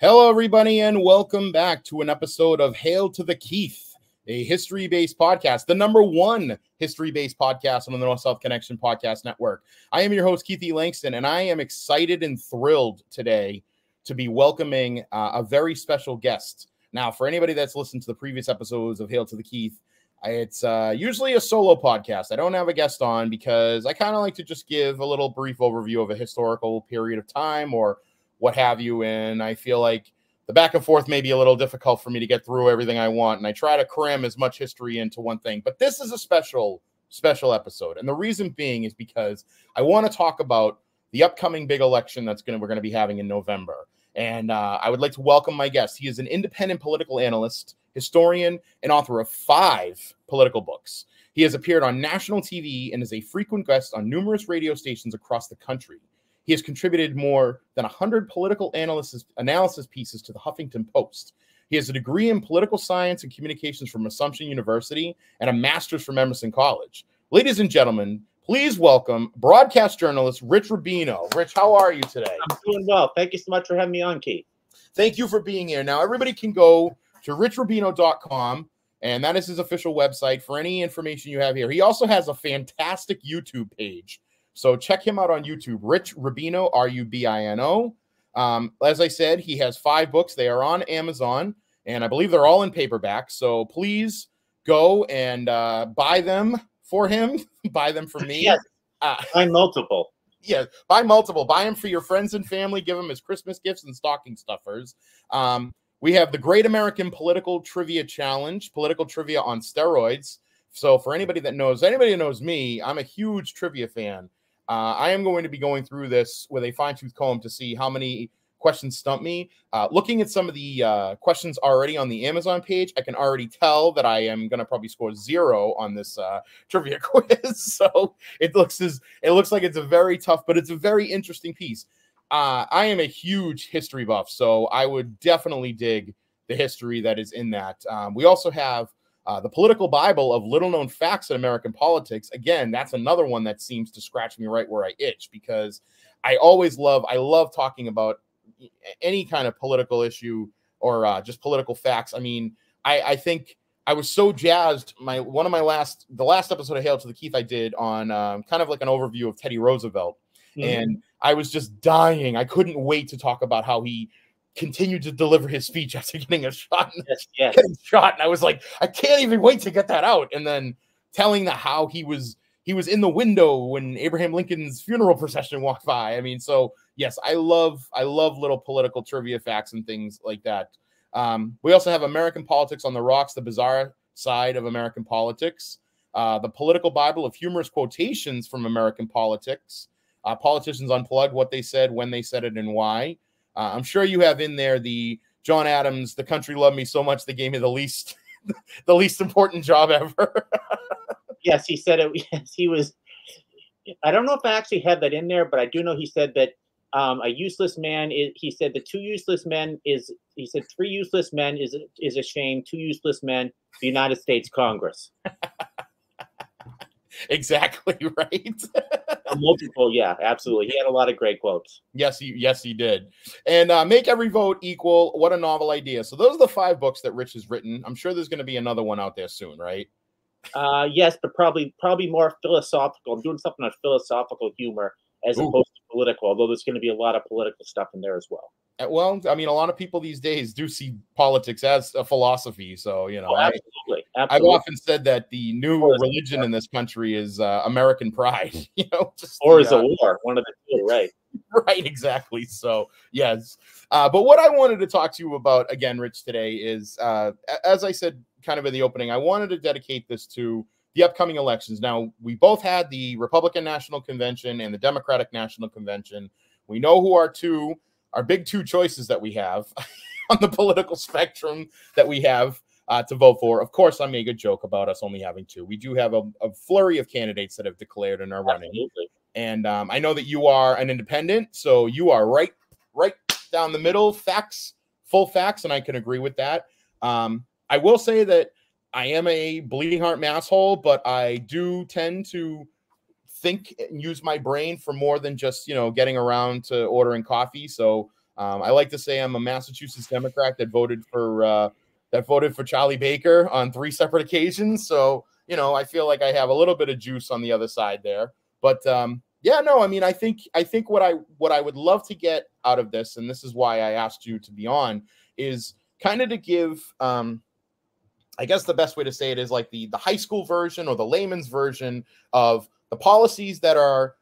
Hello, everybody, and welcome back to an episode of Hail to the Keith, a history based podcast, the number one history based podcast on the North South Connection Podcast Network. I am your host, Keith E. Langston, and I am excited and thrilled today to be welcoming uh, a very special guest. Now, for anybody that's listened to the previous episodes of Hail to the Keith, it's uh, usually a solo podcast. I don't have a guest on because I kind of like to just give a little brief overview of a historical period of time or what have you. And I feel like the back and forth may be a little difficult for me to get through everything I want. And I try to cram as much history into one thing. But this is a special, special episode. And the reason being is because I want to talk about the upcoming big election that's going to we're going to be having in November. And uh, I would like to welcome my guest. He is an independent political analyst, historian, and author of five political books. He has appeared on national TV and is a frequent guest on numerous radio stations across the country. He has contributed more than 100 political analysis, analysis pieces to the Huffington Post. He has a degree in political science and communications from Assumption University and a master's from Emerson College. Ladies and gentlemen, please welcome broadcast journalist Rich Rubino. Rich, how are you today? I'm doing well. Thank you so much for having me on, Keith. Thank you for being here. Now, everybody can go to richrubino.com, and that is his official website for any information you have here. He also has a fantastic YouTube page so check him out on YouTube, Rich Rubino, R U B I N O. Um, as I said, he has five books. They are on Amazon, and I believe they're all in paperback. So please go and uh, buy them for him. buy them for me. Yes. Uh, buy multiple. Yeah, buy multiple. Buy them for your friends and family. Give them as Christmas gifts and stocking stuffers. Um, we have the Great American Political Trivia Challenge, political trivia on steroids. So for anybody that knows, anybody that knows me, I'm a huge trivia fan. Uh, I am going to be going through this with a fine tooth comb to see how many questions stump me. Uh, looking at some of the uh, questions already on the Amazon page, I can already tell that I am going to probably score zero on this uh, trivia quiz. so it looks as it looks like it's a very tough, but it's a very interesting piece. Uh, I am a huge history buff, so I would definitely dig the history that is in that. Um, we also have uh, the political Bible of little known facts in American politics. Again, that's another one that seems to scratch me right where I itch because I always love, I love talking about any kind of political issue or uh, just political facts. I mean, I, I think I was so jazzed. My one of my last, the last episode of Hail to the Keith I did on um, kind of like an overview of Teddy Roosevelt, mm-hmm. and I was just dying. I couldn't wait to talk about how he continued to deliver his speech after getting a shot. Yes, yes. Getting shot, and I was like, I can't even wait to get that out. And then telling the how he was he was in the window when Abraham Lincoln's funeral procession walked by. I mean, so yes, I love I love little political trivia facts and things like that. Um, we also have American politics on the rocks, the bizarre side of American politics, uh, the political Bible of humorous quotations from American politics. Uh, politicians unplugged what they said, when they said it, and why. Uh, I'm sure you have in there the John Adams, the country loved me so much they gave me the least the least important job ever. yes, he said it. Yes, he was. I don't know if I actually had that in there, but I do know he said that um, a useless man is. He said the two useless men is. He said three useless men is is a shame. Two useless men, the United States Congress. exactly right. multiple, yeah, absolutely. He had a lot of great quotes. Yes, he yes he did. And uh, make every vote equal. What a novel idea. So those are the five books that Rich has written. I'm sure there's going to be another one out there soon, right? Uh, yes, but probably probably more philosophical. I'm doing something on philosophical humor as Ooh. opposed to political. Although there's going to be a lot of political stuff in there as well. Uh, well, I mean, a lot of people these days do see politics as a philosophy. So, you know, oh, absolutely, I, absolutely. I've often said that the new religion in this country is uh, American pride, you know, or is a uh, war, one of the two, right? right, exactly. So, yes. Uh, but what I wanted to talk to you about again, Rich, today is, uh, as I said kind of in the opening, I wanted to dedicate this to the upcoming elections. Now, we both had the Republican National Convention and the Democratic National Convention. We know who our two our big two choices that we have on the political spectrum that we have uh, to vote for. Of course, I make a joke about us only having two. We do have a, a flurry of candidates that have declared and are running. Absolutely. And um, I know that you are an independent, so you are right, right down the middle. Facts, full facts, and I can agree with that. Um, I will say that I am a bleeding heart masshole, but I do tend to think and use my brain for more than just you know getting around to ordering coffee. So um, I like to say I'm a Massachusetts Democrat that voted for uh, that voted for Charlie Baker on three separate occasions. So you know I feel like I have a little bit of juice on the other side there. But um, yeah, no, I mean I think I think what I what I would love to get out of this, and this is why I asked you to be on, is kind of to give. Um, I guess the best way to say it is like the the high school version or the layman's version of the policies that are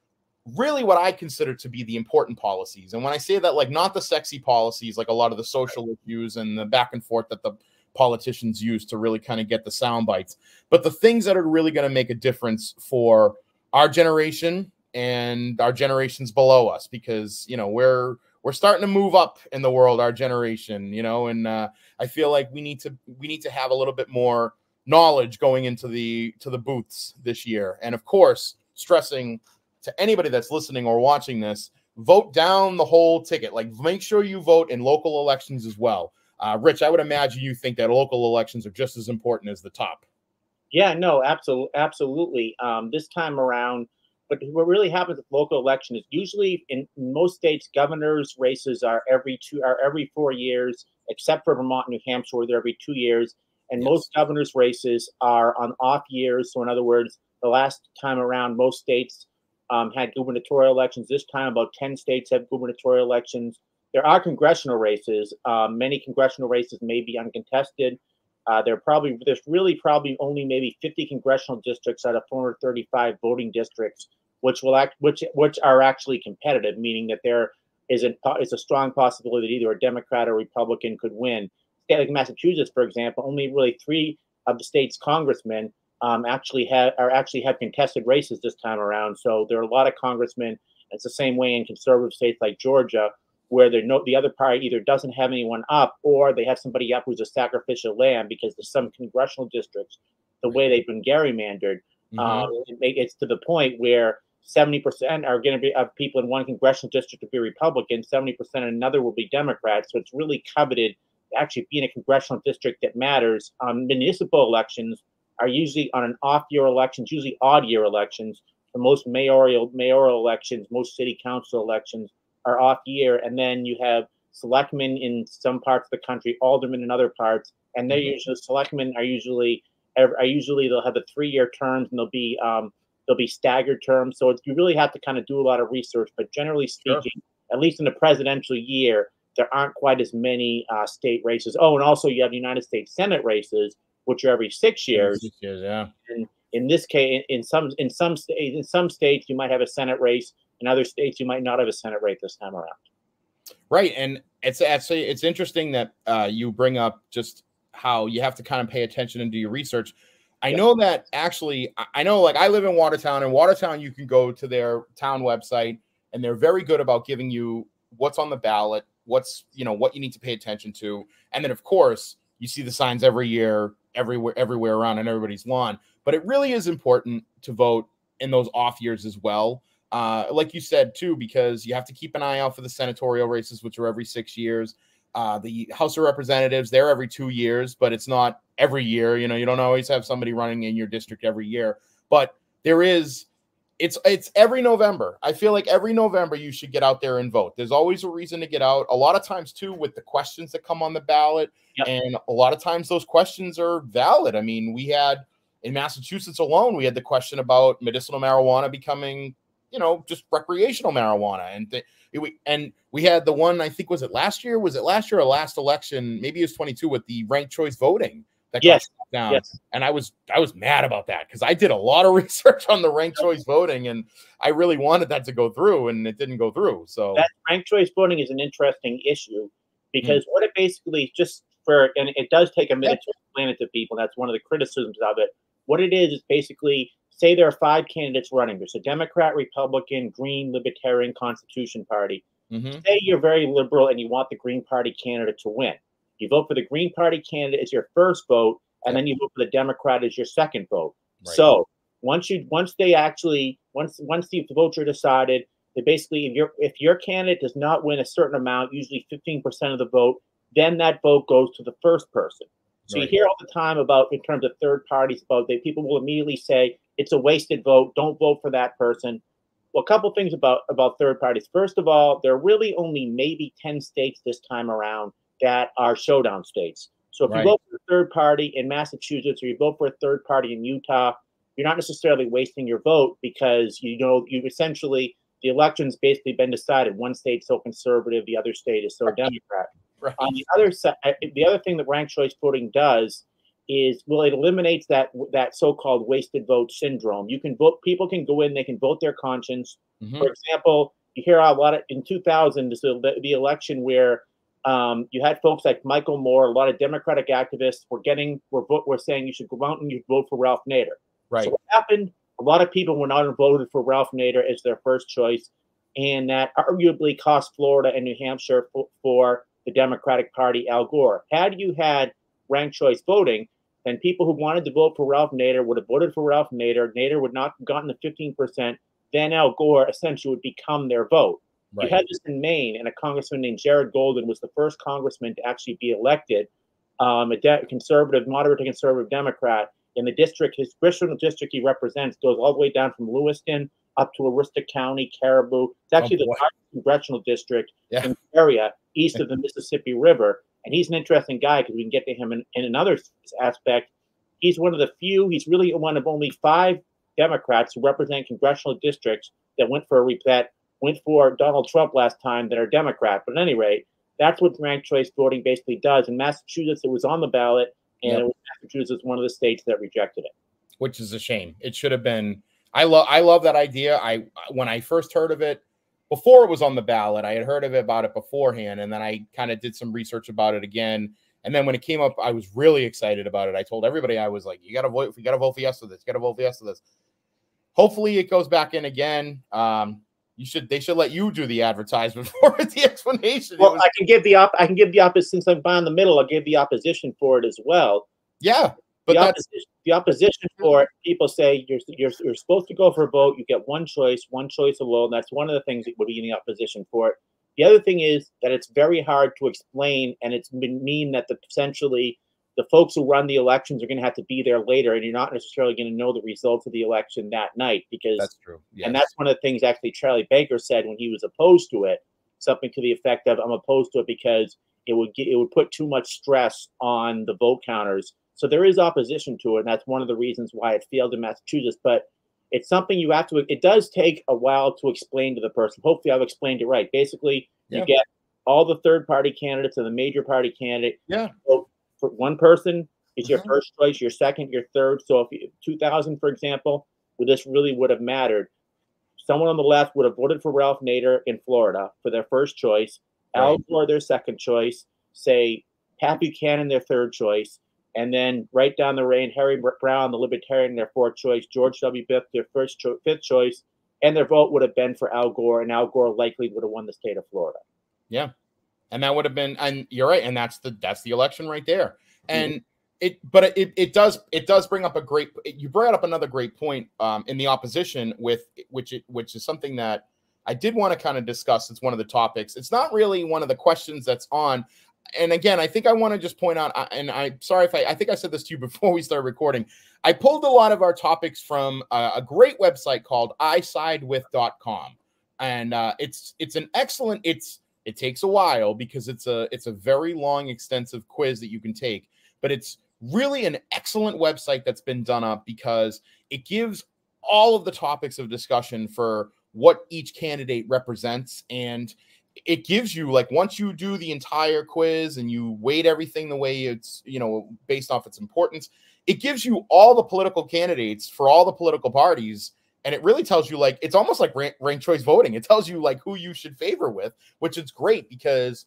really what I consider to be the important policies. And when I say that, like not the sexy policies, like a lot of the social issues and the back and forth that the politicians use to really kind of get the sound bites, but the things that are really going to make a difference for our generation and our generations below us, because you know we're we're starting to move up in the world, our generation, you know, and uh, I feel like we need to we need to have a little bit more knowledge going into the to the booths this year. And of course, stressing to anybody that's listening or watching this, vote down the whole ticket. Like make sure you vote in local elections as well. Uh, Rich, I would imagine you think that local elections are just as important as the top. Yeah, no, absolutely, absolutely. Um, this time around, but what really happens with local election is usually in most states, governors' races are every two are every four years, except for Vermont and New Hampshire, where they're every two years. And yes. most governors' races are on off years. So, in other words, the last time around, most states um, had gubernatorial elections. This time, about 10 states have gubernatorial elections. There are congressional races. Um, many congressional races may be uncontested. Uh, there probably there's really probably only maybe 50 congressional districts out of 435 voting districts, which will act which which are actually competitive, meaning that there is a is a strong possibility that either a Democrat or Republican could win state like Massachusetts, for example, only really three of the state's congressmen um, actually have are actually have contested races this time around. So there are a lot of congressmen. It's the same way in conservative states like Georgia, where they no the other party either doesn't have anyone up or they have somebody up who's a sacrificial lamb because there's some congressional districts the way they've been gerrymandered. Mm-hmm. Um, it it's to the point where 70% are going to be of people in one congressional district to be Republican, 70% in another will be Democrat. So it's really coveted actually be in a congressional district that matters. Um, municipal elections are usually on an off year elections, usually odd year elections. The most mayoral mayoral elections, most city council elections are off year, and then you have selectmen in some parts of the country, aldermen in other parts, and they're mm-hmm. usually selectmen are usually are usually they'll have the three year terms and they'll be um, they'll be staggered terms. So you really have to kind of do a lot of research. But generally speaking, sure. at least in the presidential year, there aren't quite as many uh, state races. Oh, and also you have United States Senate races, which are every six years. Six years, yeah. And in this case, in, in some in some states, in some states, you might have a Senate race. In other states, you might not have a Senate race this time around. Right, and it's actually it's interesting that uh, you bring up just how you have to kind of pay attention and do your research. I know that actually, I know like I live in Watertown, and Watertown, you can go to their town website, and they're very good about giving you what's on the ballot, what's you know what you need to pay attention to and then of course you see the signs every year everywhere everywhere around on everybody's lawn but it really is important to vote in those off years as well uh, like you said too because you have to keep an eye out for the senatorial races which are every six years uh, the house of representatives they're every two years but it's not every year you know you don't always have somebody running in your district every year but there is it's it's every November. I feel like every November you should get out there and vote. There's always a reason to get out. A lot of times too with the questions that come on the ballot, yep. and a lot of times those questions are valid. I mean, we had in Massachusetts alone, we had the question about medicinal marijuana becoming, you know, just recreational marijuana, and th- we and we had the one I think was it last year? Was it last year or last election? Maybe it was 22 with the ranked choice voting that yes. down. Yes. And I was I was mad about that because I did a lot of research on the ranked choice voting and I really wanted that to go through and it didn't go through. So that ranked choice voting is an interesting issue because mm-hmm. what it basically just for and it does take a minute yeah. to explain it to people. That's one of the criticisms of it. What it is is basically say there are five candidates running. There's a Democrat, Republican, Green, Libertarian, Constitution Party. Mm-hmm. Say you're very liberal and you want the Green Party candidate to win. You vote for the Green Party candidate as your first vote, and then you vote for the Democrat as your second vote. Right. So once you once they actually once once the votes are decided, they basically if your if your candidate does not win a certain amount, usually 15% of the vote, then that vote goes to the first person. So Right. you hear all the time about in terms of third parties about they people will immediately say it's a wasted vote. Don't vote for that person. Well, a couple things about about third parties. First of all, there are really only maybe ten states this time around that are showdown states. So if Right. you vote for a third party in Massachusetts or you vote for a third party in Utah, you're not necessarily wasting your vote because you know you've essentially the election's basically been decided. One state's so conservative, the other state is so Democrat. Right. On the other side, uh, the other thing that ranked choice voting does is well, it eliminates that that so-called wasted vote syndrome. You can vote. People can go in. They can vote their conscience. Mhm. For example, you hear a lot of in 2000, this the, the election where um, you had folks like Michael Moore, a lot of Democratic activists were getting were were saying you should go out and you vote for Ralph Nader. Right. So what happened? A lot of people went out and voted for Ralph Nader as their first choice, and that arguably cost Florida and New Hampshire for, for the Democratic Party Al Gore. Had you had ranked choice voting, then people who wanted to vote for Ralph Nader would have voted for Ralph Nader. Nader would not have gotten the 15%. Then Al Gore essentially would become their vote. Right. You had this in Maine, and a congressman named Jared Golden was the first congressman to actually be elected, um, a de- conservative, moderate to conservative Democrat in the district. His congressional district he represents goes all the way down from Lewiston up to Aroostook County, Caribou. It's actually the Oh, boy. largest congressional district Yeah. in the area east of the Mississippi River. And he's an interesting guy because we can get to him in, in another aspect. He's one of the few, he's really one of only five Democrats who represent congressional districts that went for a that went for Donald Trump last time that are Democrat. But at any rate, that's what ranked choice voting basically does. In Massachusetts, it was on the ballot, and Yep. it was Massachusetts one of the states that rejected it. which is a shame. It should have been. I love. I love that idea. I when I first heard of it, before it was on the ballot, I had heard of it about it beforehand, and then I kind of did some research about it again. And then when it came up, I was really excited about it. I told everybody I was like, "You got to vote. You got to vote for yes for this. You got to vote for yes for this." Hopefully, it goes back in again. Um, you should. They should let you do the advertisement for it, the explanation. Well, was- I can give the op- I can give the opposite since I'm in the middle. I'll give the opposition for it as well. yeah, but the that's opposition, the opposition mm-hmm. for it, people say you're, you're you're supposed to go for a vote. You get one choice, one choice alone. That's one of the things that would be in the opposition for it. The other thing is that it's very hard to explain, and it's mean that the essentially the folks who run the elections are going to have to be there later, and you're not necessarily going to know the results of the election that night because that's true. and that's one of the things actually Charlie Baker said when he was opposed to it, something to the effect of, "I'm opposed to it because it would get, it would put too much stress on the vote counters." So there is opposition to it, and that's one of the reasons why it failed in Massachusetts. But it's something you have to. It does take a while to explain to the person. Hopefully, I've explained it right. Basically, Yeah. you get all the third party candidates and the major party candidate. Yeah. So for one person is your Mhm. first choice, your second, your third. So if you, 2000, for example, this really would have mattered. Someone on the left would have voted for Ralph Nader in Florida for their first choice, Al Right. Gore their second choice, say Pat Buchanan their third choice, and then right down the lane, Harry Browne, the Libertarian, their fourth choice, George W. Bush their first cho- fifth choice, and their vote would have been for Al Gore, and Al Gore likely would have won the state of Florida. Yeah, and that would have been and you're right and that's the that's the election right there Mm-hmm. and it but it, it does it does bring up a great you brought up another great point um, in the opposition with which it which is something that i did want to kind of discuss it's one of the topics it's not really one of the questions that's on and again i think i want to just point out and i'm sorry if i i think i said this to you before we started recording. I pulled a lot of our topics from a, a great website called isidewith.com and uh, it's it's an excellent it's it takes a while because it's a it's a very long extensive quiz that you can take but it's really an excellent website that's been done up because it gives all of the topics of discussion for what each candidate represents. And it gives you like once you do the entire quiz and you weight everything the way it's you know based off its importance it gives you all the political candidates for all the political parties and it really tells you like it's almost like rank, choice voting. It tells you like who you should favor with which is great because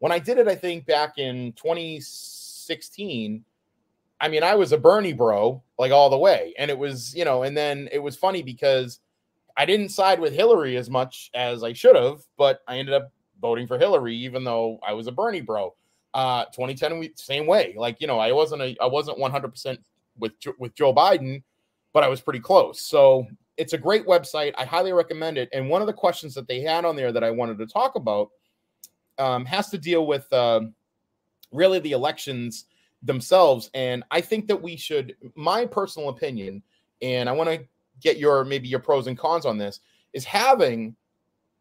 when i did it i think back in 2016 i mean i was a bernie bro like all the way and it was you know and then it was funny because i didn't side with hillary as much as i should have but i ended up voting for hillary even though i was a bernie bro uh 2010 we same way like you know i wasn't a i wasn't 100% with with joe biden but i was pretty close so it's a great website. I highly recommend it. And one of the questions that they had on there that I wanted to talk about um, has to deal with uh, really the elections themselves. And I think that we should, my personal opinion, and I want to get your maybe your pros and cons on this, is having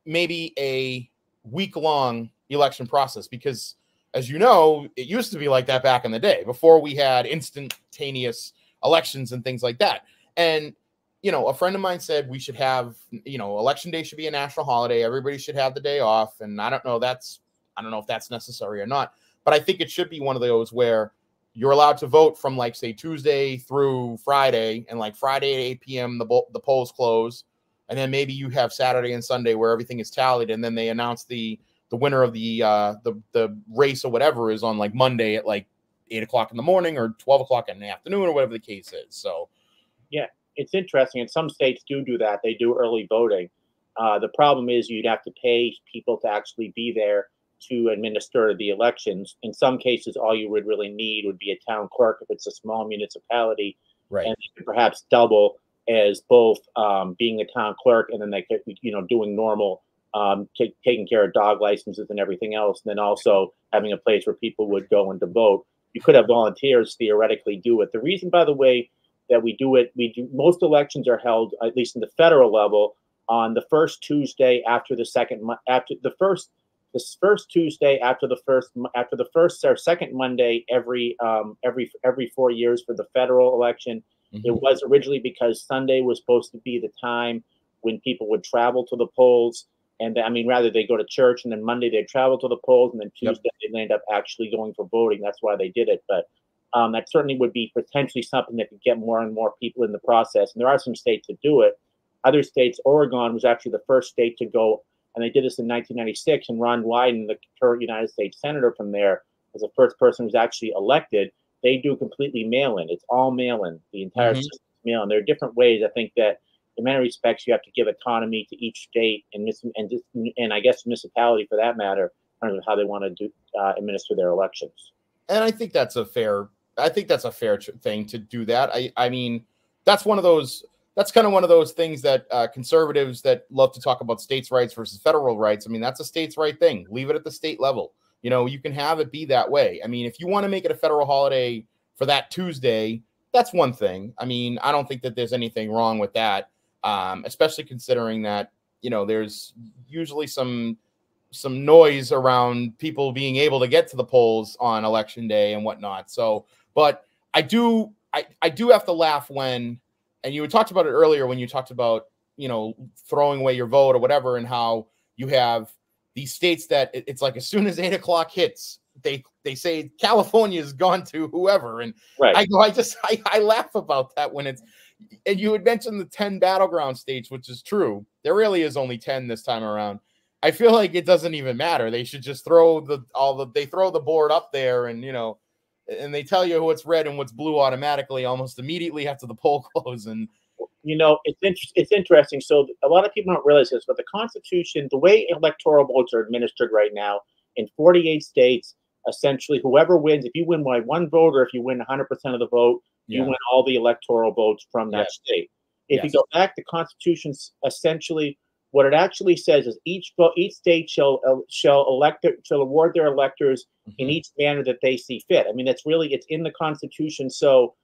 maybe a week long election process because as you know, it used to be like that back in the day before we had instantaneous elections and things like that. And you know, a friend of mine said we should have, you know, election day should be a national holiday. Everybody should have the day off. And I don't know, that's I don't know if that's necessary or not, but I think it should be one of those where you're allowed to vote from like say Tuesday through Friday, and like Friday at 8 p.m. the the polls close, and then maybe you have Saturday and Sunday where everything is tallied, and then they announce the the winner of the uh, the the race or whatever is on like Monday at like eight o'clock in the morning or twelve o'clock in the afternoon or whatever the case is. So, yeah, it's interesting. And some states do do that. They do early voting. Uh, the problem is you'd have to pay people to actually be there to administer the elections. In some cases, all you would really need would be a town clerk if it's a small municipality, right? And perhaps double as both um, being a town clerk and then they could, you know, doing normal, um, t- taking care of dog licenses and everything else, and then also having a place where people would go and to vote. You could have volunteers theoretically do it. The reason, by the way, that we do it, we do most elections are held, at least in the federal level, on the first Tuesday after the second after the first this first Tuesday after the first after the first or second Monday every um, every every four years for the federal election. Mm-hmm. It was originally because Sunday was supposed to be the time when people would travel to the polls, and I mean rather they go to church and then Monday they travel to the polls, and then Tuesday yep. they end up actually going for voting. That's why they did it, but. Um, that certainly would be potentially something that could get more and more people in the process. And there are some states that do it. Other states, Oregon was actually the first state to go and they did this in 1996. And Ron Wyden, the current United States senator from there, was the first person who's actually elected. They do completely mail-in. It's all mail-in. The entire mm-hmm. system is mail-in. There are different ways. I think that in many respects you have to give autonomy to each state and and and I guess municipality for that matter, in terms of how they want to do uh, administer their elections. And I think that's a fair. I think that's a fair thing to do that. I I mean, that's one of those that's kind of one of those things that uh, conservatives that love to talk about states' rights versus federal rights. I mean, that's a states' right thing. Leave it at the state level. You know, you can have it be that way. I mean, if you want to make it a federal holiday for that Tuesday, that's one thing. I mean, I don't think that there's anything wrong with that, um, especially considering that you know there's usually some some noise around people being able to get to the polls on election day and whatnot. So, but I do I, I do have to laugh when and you had talked about it earlier when you talked about you know throwing away your vote or whatever and how you have these states that it's like as soon as eight o'clock hits they they say california's gone to whoever. And right. i go i just I, I laugh about that when it's and you had mentioned the 10 battleground states which is true. There really is only 10 this time around. I feel like it doesn't even matter. They should just throw the all the they throw the board up there and you know and they tell you what's red and what's blue automatically almost immediately after the poll closes. And you know, it's inter- it's interesting. So a lot of people don't realize this, but the Constitution, the way electoral votes are administered right now in 48 states, essentially, whoever wins, if you win by one vote or if you win 100% of the vote, yeah. you win all the electoral votes from that yes. state. If yes. you go back, the Constitution essentially what it actually says is each each state shall uh, shall elect shall award their electors mm-hmm. in each manner that they see fit. I mean, that's really it's in the Constitution. So,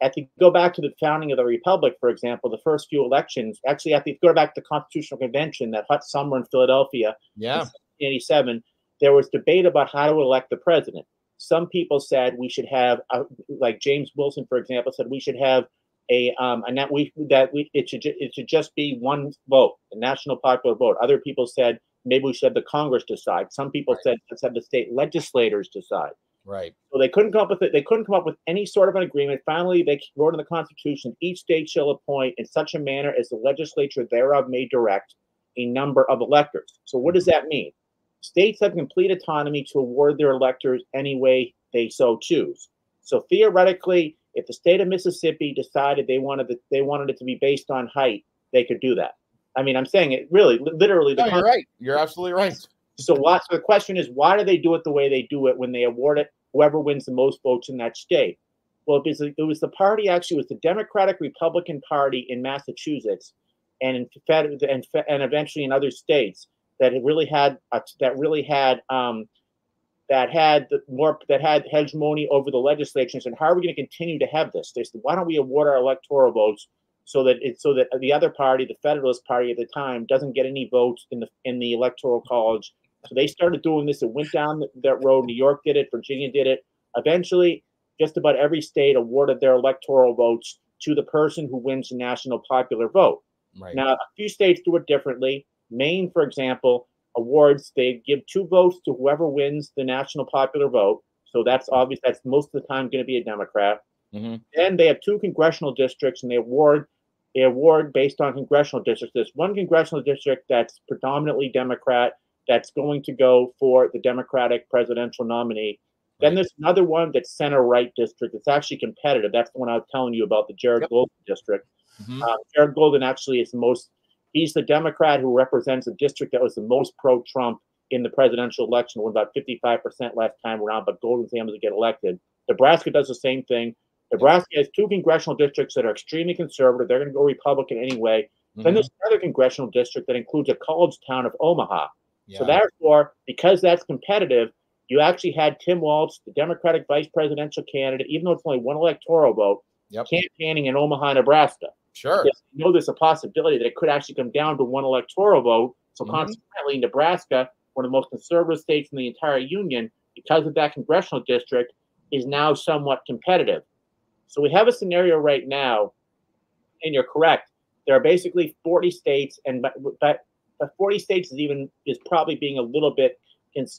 if you go back to the founding of the republic, for example, the first few elections, actually, if you go back to the Constitutional Convention, that hot summer in Philadelphia, yeah, in '87, there was debate about how to elect the president. Some people said we should have, uh, like James Wilson, for example, said we should have a um and that we that we it should it should just be one vote, a national popular vote. Other people said maybe we should have the Congress decide. Some people right. said let's have the state legislators decide. Right. So they couldn't come up with it. They couldn't come up with any sort of an agreement. Finally, they wrote in the Constitution: each state shall appoint in such a manner as the legislature thereof may direct a number of electors. So what does that mean? States have complete autonomy to award their electors any way they so choose. So theoretically, if the state of Mississippi decided they wanted the, they wanted it to be based on height, they could do that. I mean, I'm saying it really, literally. The no, you're right. You're absolutely right. So, what? So the question is, why do they do it the way they do it when they award it? Whoever wins the most votes in that state. Well, because it was the party actually was the Democratic Republican Party in Massachusetts, and in and and eventually in other states that it really had that really had um, that had the more that had hegemony over the legislature and said, how are we going to continue to have this? They said, why don't we award our electoral votes so that it's so that the other party, the Federalist Party at the time, doesn't get any votes in the in the electoral college. So they started doing this. It went down that road. New York did it. Virginia did it. Eventually, just about every state awarded their electoral votes to the person who wins the national popular vote. Right. Now, a few states do it differently. Maine, for example, awards they give two votes to whoever wins the national popular vote. So that's obvious. That's most of the time going to be a Democrat. Mm-hmm. Then they have two congressional districts, and they award they award based on congressional districts. There's one congressional district that's predominantly Democrat that's going to go for the Democratic presidential nominee. Then there's another one that's center right district. It's actually competitive. That's the one I was telling you about, the Jared yep. Golden district. Mm-hmm. Uh, Jared Golden actually is most. He's the Democrat who represents a district that was the most pro-Trump in the presidential election, won about 55% last time around. But Golden's able to get elected. Nebraska does the same thing. Nebraska has two congressional districts that are extremely conservative. They're going to go Republican anyway. Mm-hmm. Then there's another congressional district that includes a college town of Omaha. Yeah. So therefore, because that's competitive, you actually had Tim Walz, the Democratic vice presidential candidate, even though it's only one electoral vote, yep. campaigning in Omaha, Nebraska. Sure. Because you know there's a possibility that it could actually come down to one electoral vote. So mm-hmm. consequently, Nebraska, one of the most conservative states in the entire union, because of that congressional district, is now somewhat competitive. So we have a scenario right now, and you're correct. There are basically 40 states, and but, but 40 states is even is probably being a little bit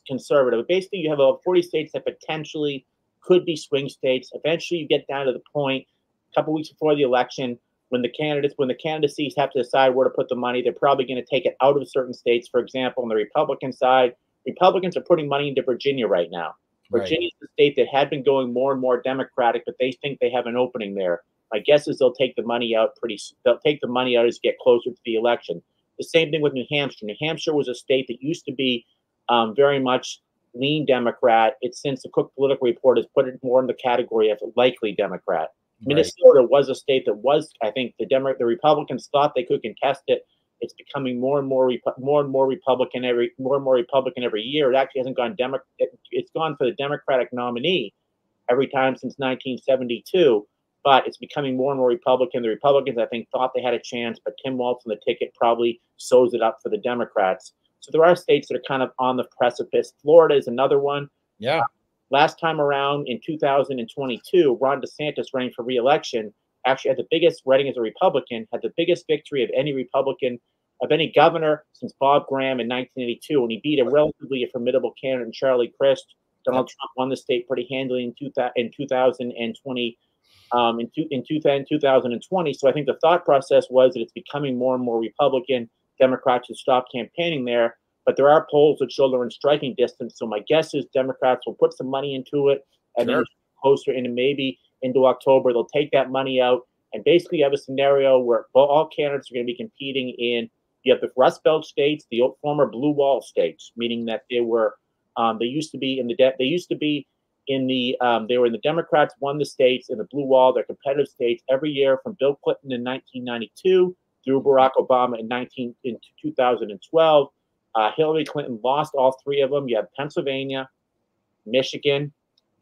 conservative. But basically, you have about 40 states that potentially could be swing states. Eventually, you get down to the point a couple weeks before the election when the candidates, when the candidacies have to decide where to put the money, they're probably going to take it out of certain states. For example, on the Republican side, Republicans are putting money into Virginia right now. Virginia is right. the state that had been going more and more Democratic, but they think they have an opening there. My guess is they'll take the money out pretty. They'll take the money out as you get closer to the election. The same thing with New Hampshire. New Hampshire was a state that used to be um, very much lean Democrat. It's since the Cook Political Report has put it more in the category of likely Democrat. Right. Minnesota was a state that was, I think, the Demo- the Republicans thought they could contest it. It's becoming more and more Repu- more and more Republican every more and more Republican every year. It actually hasn't gone Demo- it, It's gone for the Democratic nominee every time since 1972 but it's becoming more and more Republican. The Republicans, I think, thought they had a chance, but Tim Walz on the ticket probably sews it up for the Democrats. So there are states that are kind of on the precipice. Florida is another one. Yeah. Last time around in 2022, Ron DeSantis running for reelection actually had the biggest running as a Republican, had the biggest victory of any Republican, of any governor since Bob Graham in 1982. And he beat a relatively formidable candidate, Charlie Crist. Donald Trump won the state pretty handily in, two, in 2020. Um, in, two, in 2020. So I think the thought process was that it's becoming more and more Republican. Democrats should stop campaigning there. But there are polls that show they're in striking distance. So my guess is Democrats will put some money into it and sure. then closer into maybe into October, they'll take that money out and basically have a scenario where all candidates are going to be competing in you have the Rust Belt states, the former Blue Wall states, meaning that they were um, they used to be in the de- they used to be in the um, they were in the Democrats won the states in the Blue Wall. They're competitive states every year from Bill Clinton in 1992 through Barack Obama in 19 in 2012. Uh, Hillary Clinton lost all three of them. You have Pennsylvania, Michigan,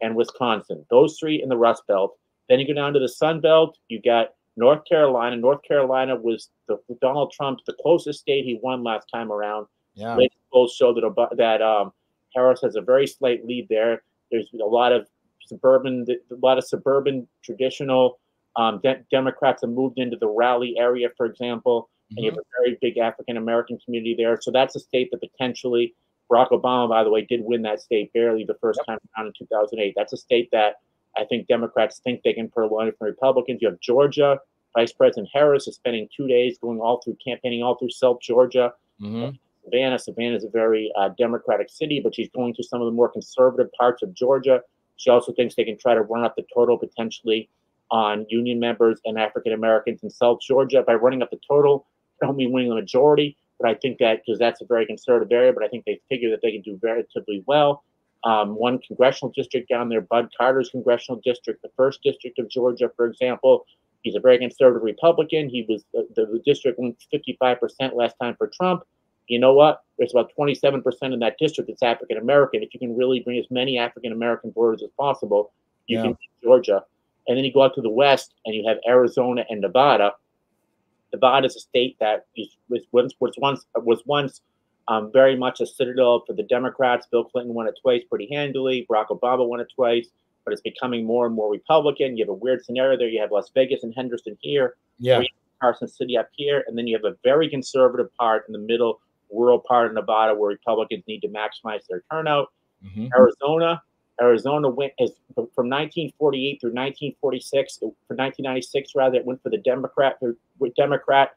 and Wisconsin. Those three in the Rust Belt. Then you go down to the Sun Belt. You got North Carolina. North Carolina was the Donald Trump, the closest state he won last time around. Yeah. polls show that that um, Harris has a very slight lead there. There's a lot of suburban, a lot of suburban traditional um, de- Democrats have moved into the Raleigh area, for example, mm-hmm. and you have mm-hmm. a very big African American community there. So that's a state that potentially Barack Obama, by the way, did win that state barely the first yep. time around in 2008. That's a state that I think Democrats think they can put line from Republicans. You have Georgia. Vice President Harris is spending two days going all through campaigning all through South Georgia. Mm-hmm. Savannah. Savannah is a very uh, Democratic city, but she's going to some of the more conservative parts of Georgia. She also thinks they can try to run up the total potentially on union members and African Americans in South Georgia by running up the total. Don't mean winning the majority, but I think that because that's a very conservative area, but I think they figure that they can do relatively well. Um, one congressional district down there, Bud Carter's congressional district, the first district of Georgia, for example, he's a very conservative Republican. He was the, the district went 55% last time for Trump. You know what? There's about 27% in that district that's African American. If you can really bring as many African American voters as possible, you Yeah. can Georgia. And then you go out to the west and you have Arizona and Nevada. Nevada is a state that is, was once was once was once um, very much a citadel for the Democrats. Bill Clinton won it twice pretty handily. Barack Obama won it twice, but it's becoming more and more Republican. You have a weird scenario there. You have Las Vegas and Henderson here, Yeah. Carson City up here, and then you have a very conservative part in the middle, rural part of Nevada where Republicans need to maximize their turnout. Mhm. Arizona. Arizona went as from 1948 through 1946 for 1996 rather it went for the Democrat with Democrat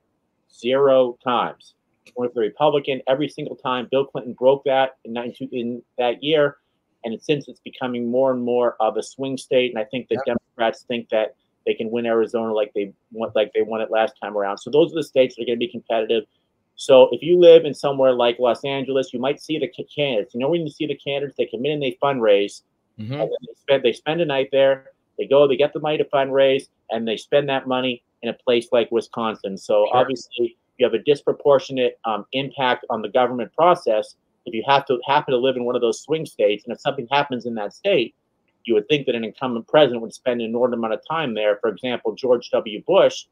zero times. It went for the Republican every single time. Bill Clinton broke that in 19, in that year, and since it's becoming more and more of a swing state, and I think the Democrats think that they can win Arizona like they want like they won it last time around. So those are the states that are going to be competitive. So if you live in somewhere like Los Angeles, you might see the candidates. You know when you see the candidates, they come in and they fundraise. Mhm. And then they spend they spend a night there. They go, they get the money to fundraise, and they spend that money in a place like Wisconsin. So Sure. obviously, you have a disproportionate um, impact on the government process if you have to happen to live in one of those swing states. And if something happens in that state, you would think that an incumbent president would spend an inordinate amount of time there. For example, George W. Bush,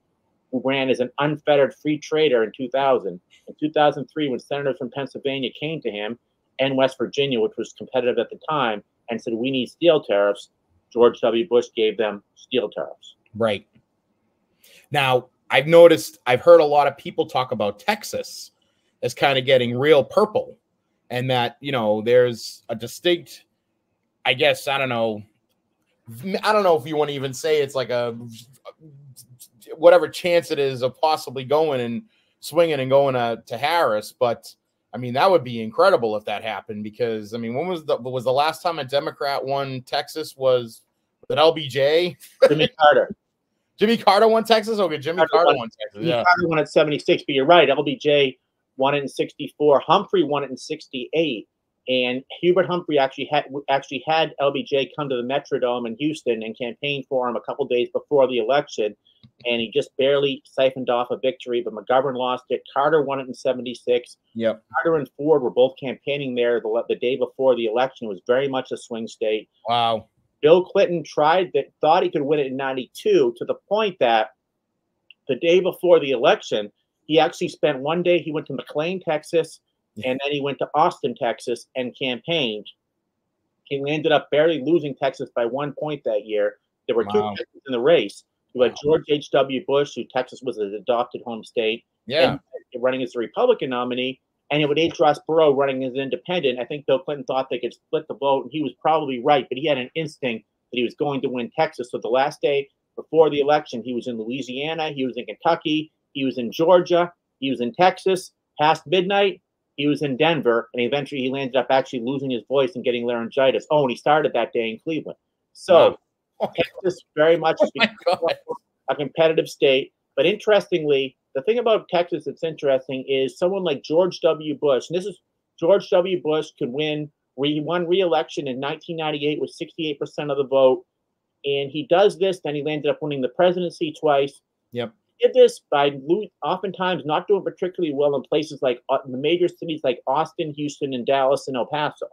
who ran as an unfettered free trader in 2000. In 2003, when senators from Pennsylvania came to him and West Virginia, which was competitive at the time, and said, We need steel tariffs, George W. Bush gave them steel tariffs. Right. Now, I've noticed, I've heard a lot of people talk about Texas as kind of getting real purple, and that, you know, there's a distinct, I guess, I don't know, I don't know if you want to even say it's like a whatever chance it is of possibly going and swinging and going to, to Harris, but I mean that would be incredible if that happened because I mean when was the was the last time a Democrat won Texas was that LBJ? Jimmy Carter. Jimmy Carter won Texas. Okay, Jimmy Carter Carter won- won Texas. Jimmy Yeah, Carter won at 76, but you're right. LBJ won it in 64. Humphrey won it in 68. And Hubert Humphrey actually had actually had LBJ come to the Metrodome in Houston and campaign for him a couple days before the election, and he just barely siphoned off a victory. But McGovern lost it. Carter won it in '76. yep, Carter and Ford were both campaigning there the, the day before the election. It was very much a swing state. wow, Bill Clinton tried that, thought he could win it in 92 to the point that the day before the election, he actually spent one day, he went to McAllen, Texas, and then he went to Austin, Texas, and campaigned. He ended up barely losing Texas by one point that year. There were two Wow. Texans in the race. You had George H.W. Bush, who Texas was his adopted home state, yeah, and running as a Republican nominee, and it had H. Ross Perot running as an independent. I think Bill Clinton thought they could split the vote, and he was probably right, but he had an instinct that he was going to win Texas. So the last day before the election, he was in Louisiana, he was in Kentucky, he was in Georgia, he was in Texas. Past midnight, he was in Denver, and eventually he landed up actually losing his voice and getting laryngitis. Oh, and he started that day in Cleveland. So Wow. Texas very much Oh a competitive state. But interestingly, the thing about Texas that's interesting is someone like George W. Bush, and this is George W. Bush could win, he won re-election in 1998 with 68% of the vote. And he does this, then he landed up winning the presidency twice. Yep. He did this by oftentimes not doing particularly well in places like uh, the major cities like Austin, Houston, and Dallas and El Paso.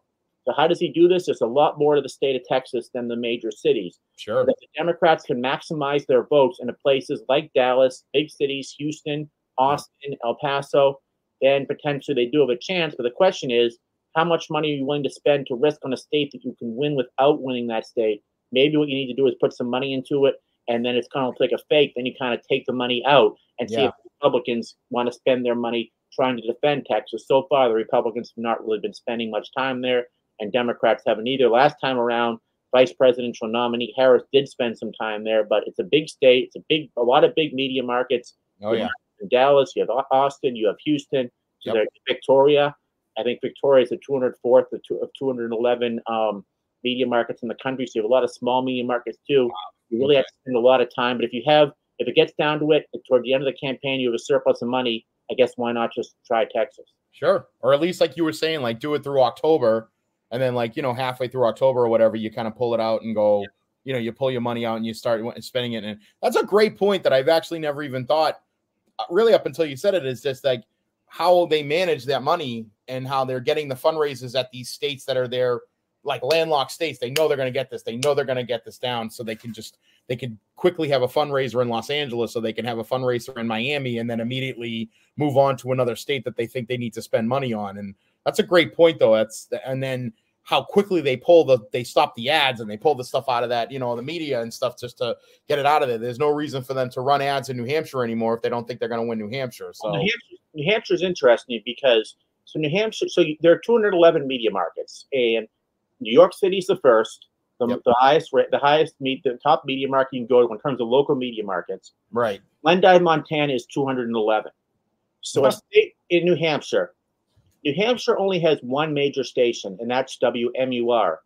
So how does he do this? There's a lot more to the state of Texas than the major cities sure, that the Democrats can maximize their votes in places like Dallas, big cities, Houston, Austin, El Paso, then potentially they do have a chance. But the question is, how much money are you willing to spend to risk on a state that you can win without winning that state? Maybe what you need to do is put some money into it, and then it's kind of like a fake. Then you kind of take the money out and see Yeah. if Republicans want to spend their money trying to defend Texas. So far, the Republicans have not really been spending much time there, and Democrats haven't either. Last time around, vice presidential nominee Harris did spend some time there, but it's a big state. It's a big, a lot of big media markets. oh yeah, In Dallas, you have Austin, you have Houston, Yep. there's Victoria. I think Victoria is the 204th of, two, of 211 um, media markets in the country. So you have a lot of small media markets too. You really have to spend a lot of time. But if you have, if it gets down to it, toward the end of the campaign, you have a surplus of money. I guess why not just try Texas? sure, or at least like you were saying, like do it through October, and then like you know halfway through October or whatever, you kind of pull it out and go, you know, you pull your money out and you start spending it, and that's a great point that I've actually never even thought, uh, really up until you said it, is just like how they manage that money and how they're getting the fundraisers at these states that are there like landlocked states. They know they're going to get this. They know they're going to get this down so they can just they can quickly have a fundraiser in los angeles so they can have a fundraiser in miami and then immediately move on to another state that they think they need to spend money on and that's a great point though. That's and then how quickly they pull the they stop the ads and they pull the stuff out of that you know the media and stuff just to get it out of there. There's no reason for them to run ads in new hampshire anymore if they don't think they're going to win new hampshire so. Well, new, hampshire, new hampshire's interesting because so new hampshire so there are 211 media markets and new york city's the first the, yep. the highest rate the highest meet the top media market you can go to in terms of local media markets. Right. Glendive montana is 211 so a state in new hampshire New Hampshire only has one major station, and that's WMUR.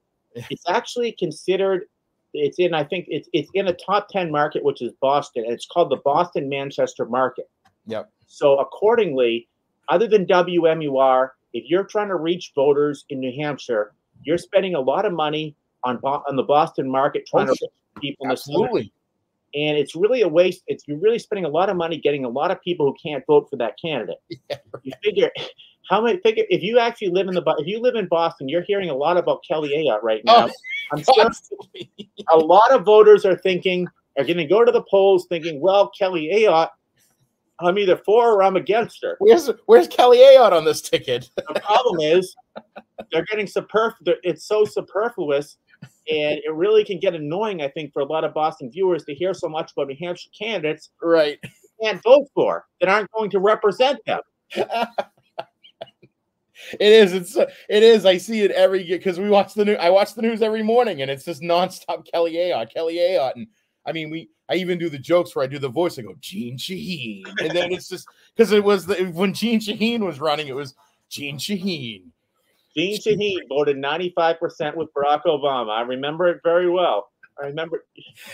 It's actually considered. It's in. I think it's it's in a top ten market, which is Boston, and it's called the Boston Manchester market. Yep. So accordingly, other than WMUR, if you're trying to reach voters in New Hampshire, you're spending a lot of money on on the Boston market trying oh, to reach people. Absolutely. And it's really a waste. It's you're really spending a lot of money getting a lot of people who can't vote for that candidate. Yeah, right. You figure how many figure if you actually live in the if you live in Boston, you're hearing a lot about Kelly Ayotte right oh, now. Oh, I'm sure a lot of voters are thinking are going to go to the polls thinking, well, Kelly Ayotte, I'm either for or I'm against her. Where's Where's Kelly Ayotte on this ticket? the problem is they're getting superfluous. It's so superfluous, and it really can get annoying. I think for a lot of Boston viewers to hear so much about New Hampshire candidates, right? Can't vote for that aren't going to represent them. It is. It's. It is. I see it every because we watch the news. I watch the news every morning, and it's just nonstop Kelly Ayotte, Kelly Ayotte, and I mean, we. I even do the jokes where I do the voice. I go Jeanne Shaheen, and then it's just because it was the when Jeanne Shaheen was running, it was Jeanne Shaheen. Jeanne Shaheen voted ninety five percent with Barack Obama. I remember it very well. I remember,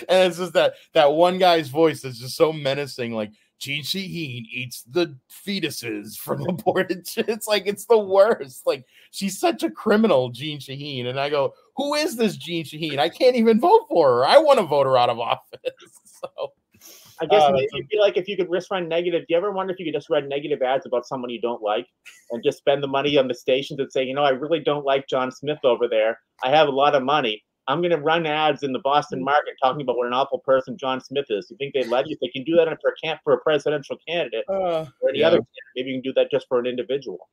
and it's just that that one guy's voice is just so menacing, like Jeanne Shaheen eats the fetuses from aborted. It's like it's the worst. Like she's such a criminal, Jeanne Shaheen. And I go, who is this Jeanne Shaheen? I can't even vote for her. I want to vote her out of office. so I guess uh, maybe it'd be like if you could risk run negative. Do you ever wonder if you could just run negative ads about someone you don't like and just spend the money on the stations and say, you know, I really don't like John Smith over there. I have a lot of money. I'm going to run ads in the Boston mm. market talking about what an awful person John Smith is. You think they'd let you? If they can do that for a camp for a presidential candidate uh, or any yeah. other candidate, maybe you can do that just for an individual.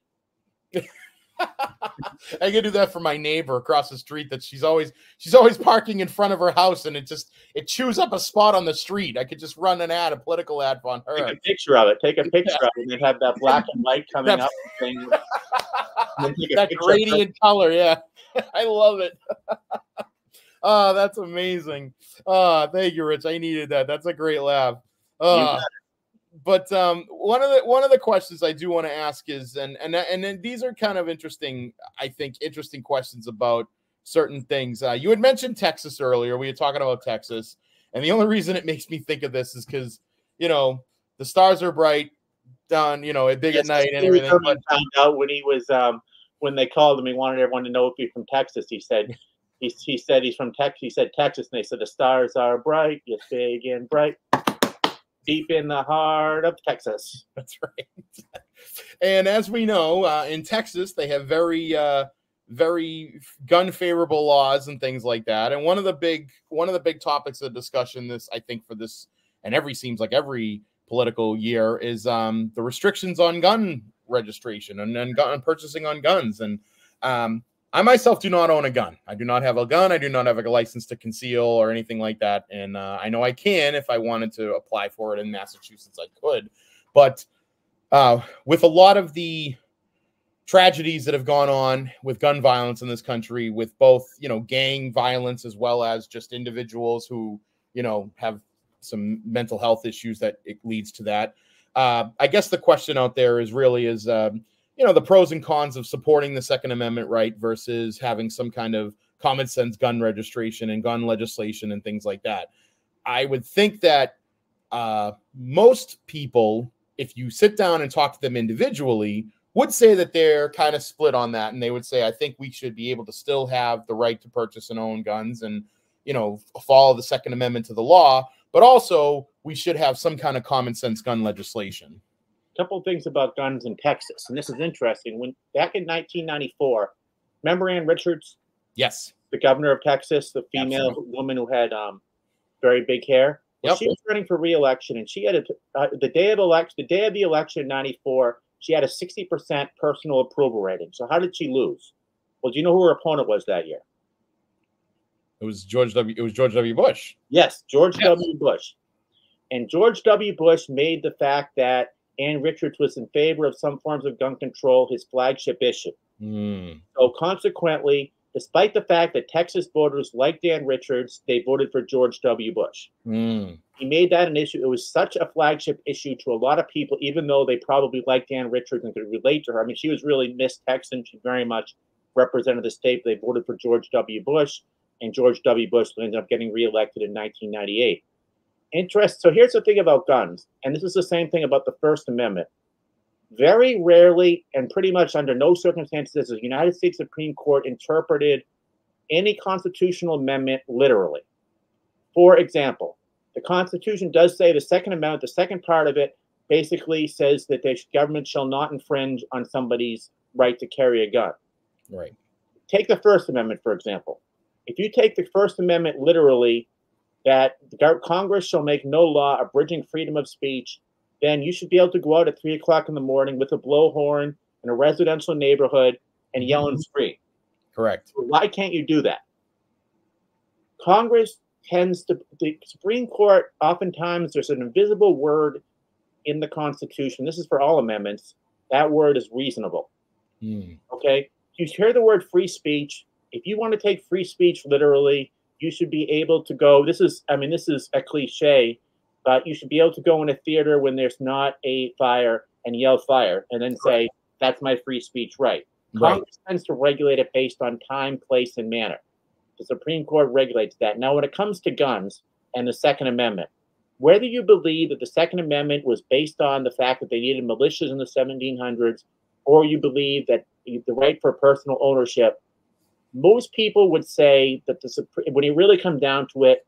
I can do that for my neighbor across the street. That she's always she's always parking in front of her house, and it just it chews up a spot on the street. I could just run an ad, a political ad on her. Take a picture of it. Take a picture yeah. of it, and then have that black and white coming up. Thing. that gradient color, yeah, I love it. Oh, that's amazing. Oh, thank you, Rich. I needed that. That's a great laugh. Uh, but um, one of the one of the questions I do want to ask is, and and and then these are kind of interesting. I think interesting questions about certain things. Uh, you had mentioned Texas earlier. We were talking about Texas, and the only reason it makes me think of this is because you know the stars are bright down, you know, at big yes, at night and everything. But found out when he was um, when they called him, he wanted everyone to know if he's from Texas. He said he, he said he's from Texas. He said Texas, and they said the stars are bright, yes, big and bright, deep in the heart of Texas. That's right. and as we know, uh, in Texas, they have very, uh, very gun favorable laws and things like that. And one of the big, one of the big topics of discussion, this I think for this, and every seems like every political year is um, the restrictions on gun registration and, and gun purchasing on guns and um, I myself do not own a gun. I do not have a gun. I do not have a license to conceal or anything like that. And uh, I know I can if I wanted to apply for it in Massachusetts, I could. But uh, with a lot of the tragedies that have gone on with gun violence in this country, with both you know gang violence as well as just individuals who you know have some mental health issues that it leads to that. Uh, I guess the question out there is really is. Um, you know the pros and cons of supporting the second amendment right versus having some kind of common sense gun registration and gun legislation and things like that. I would think that uh, most people if you sit down and talk to them individually would say that they're kind of split on that and they would say i think we should be able to still have the right to purchase and own guns and you know follow the second amendment to the law but also we should have some kind of common sense gun legislation couple of things about guns in Texas, and this is interesting. When back in 1994, remember Ann Richards, Yes. the governor of Texas, the female Absolutely. woman who had um, very big hair. Well, Yep. She was running for re-election, and she had a, uh, the day of election, the day of the election in '94, she had a 60% personal approval rating. So how did she lose? Well, do you know who her opponent was that year? It was George W. It was George W. Bush. Yes, George Yes. W. Bush. And George W. Bush made the fact that Ann Richards was in favor of some forms of gun control his flagship issue. Mm. So consequently, despite the fact that Texas voters liked Ann Richards, they voted for George W. Bush. Mm. He made that an issue. It was such a flagship issue to a lot of people, even though they probably liked Ann Richards and could relate to her. I mean, she was really Miss Texan. She very much represented the state. They voted for George W. Bush, and George W. Bush ended up getting reelected in 1998. Interest. So here's the thing about guns, and this is the same thing about the First Amendment. Very rarely, and pretty much under no circumstances, has the United States Supreme Court interpreted any constitutional amendment literally. For example, the Constitution does say the Second Amendment, the second part of it, basically says that the government shall not infringe on somebody's right to carry a gun. Right. Take the First Amendment, for example. If you take the First Amendment literally, that the Congress shall make no law abridging freedom of speech, then you should be able to go out at three o'clock in the morning with a blowhorn in a residential neighborhood and yell and scream. Correct. Why can't you do that? Congress tends to, the Supreme Court, oftentimes there's an invisible word in the Constitution. This is for all amendments. That word is reasonable. Mm. Okay. You hear the word free speech. If you want to take free speech literally, you should be able to go. This is, I mean, this is a cliche, but you should be able to go in a theater when there's not a fire and yell fire and then say, that's my free speech right. Right. Congress tends to regulate it based on time, place, and manner. The Supreme Court regulates that. Now, when it comes to guns and the Second Amendment, whether you believe that the Second Amendment was based on the fact that they needed militias in the 1700s, or you believe that the right for personal ownership, most people would say that the when you really come down to it,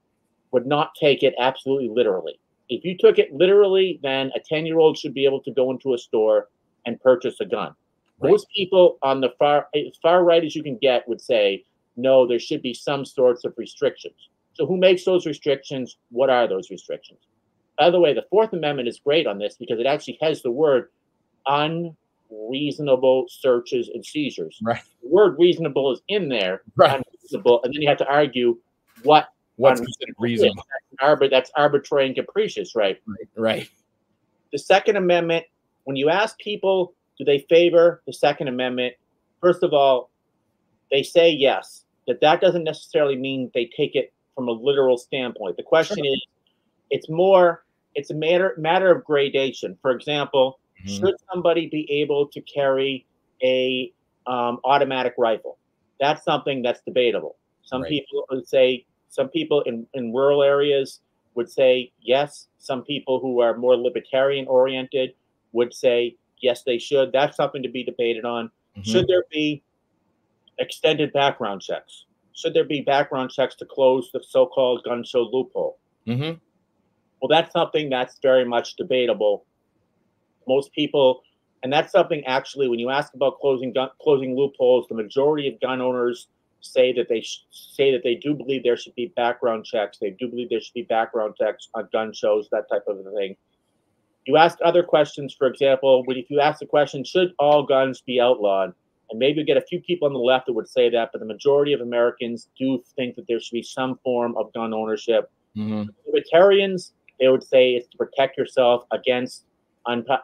would not take it absolutely literally. If you took it literally, then a 10 year old should be able to go into a store and purchase a gun. Right. Most people on the far as far right as you can get would say, no, there should be some sorts of restrictions. So who makes those restrictions? What are those restrictions? By the way, the Fourth Amendment is great on this because it actually has the word unreasonable searches and seizures. Right. The word reasonable is in there, Right. unreasonable, and then you have to argue what What's considered reasonable? arbit that's arbitrary and capricious, right? Right. Right. the Second Amendment, when you ask people, do they favor the Second Amendment? First of all, they say yes. That that doesn't necessarily mean they take it from a literal standpoint. The question is, it's more, it's a matter matter of gradation. For example, Mhm. should somebody be able to carry a um, automatic rifle? That's something that's debatable. Some Right. people would say, some people in, in rural areas would say yes. Some people who are more libertarian oriented would say yes, they should. That's something to be debated on. Mhm. Should there be extended background checks? Should there be background checks to close the so-called gun show loophole? Mhm. Well, that's something that's very much debatable. Most people, and that's something actually when you ask about closing gun, closing loopholes, the majority of gun owners say that they sh- say that they do believe there should be background checks. They do believe there should be background checks on gun shows, that type of a thing. You ask other questions, for example, when if you ask the question, should all guns be outlawed? And maybe you get a few people on the left that would say that, but the majority of Americans do think that there should be some form of gun ownership Mhm. libertarians they would say it's to protect yourself against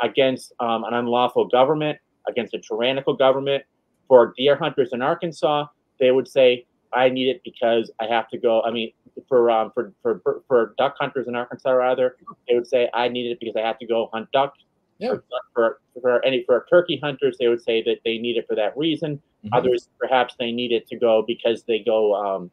against um, an unlawful government against a tyrannical government for deer hunters in arkansas they would say i need it because i have to go i mean for um, for, for for duck hunters in arkansas rather they would say i need it because i have to go hunt duck Yeah. for, for any for turkey hunters they would say that they need it for that reason Mhm. others perhaps they need it to go because they go um,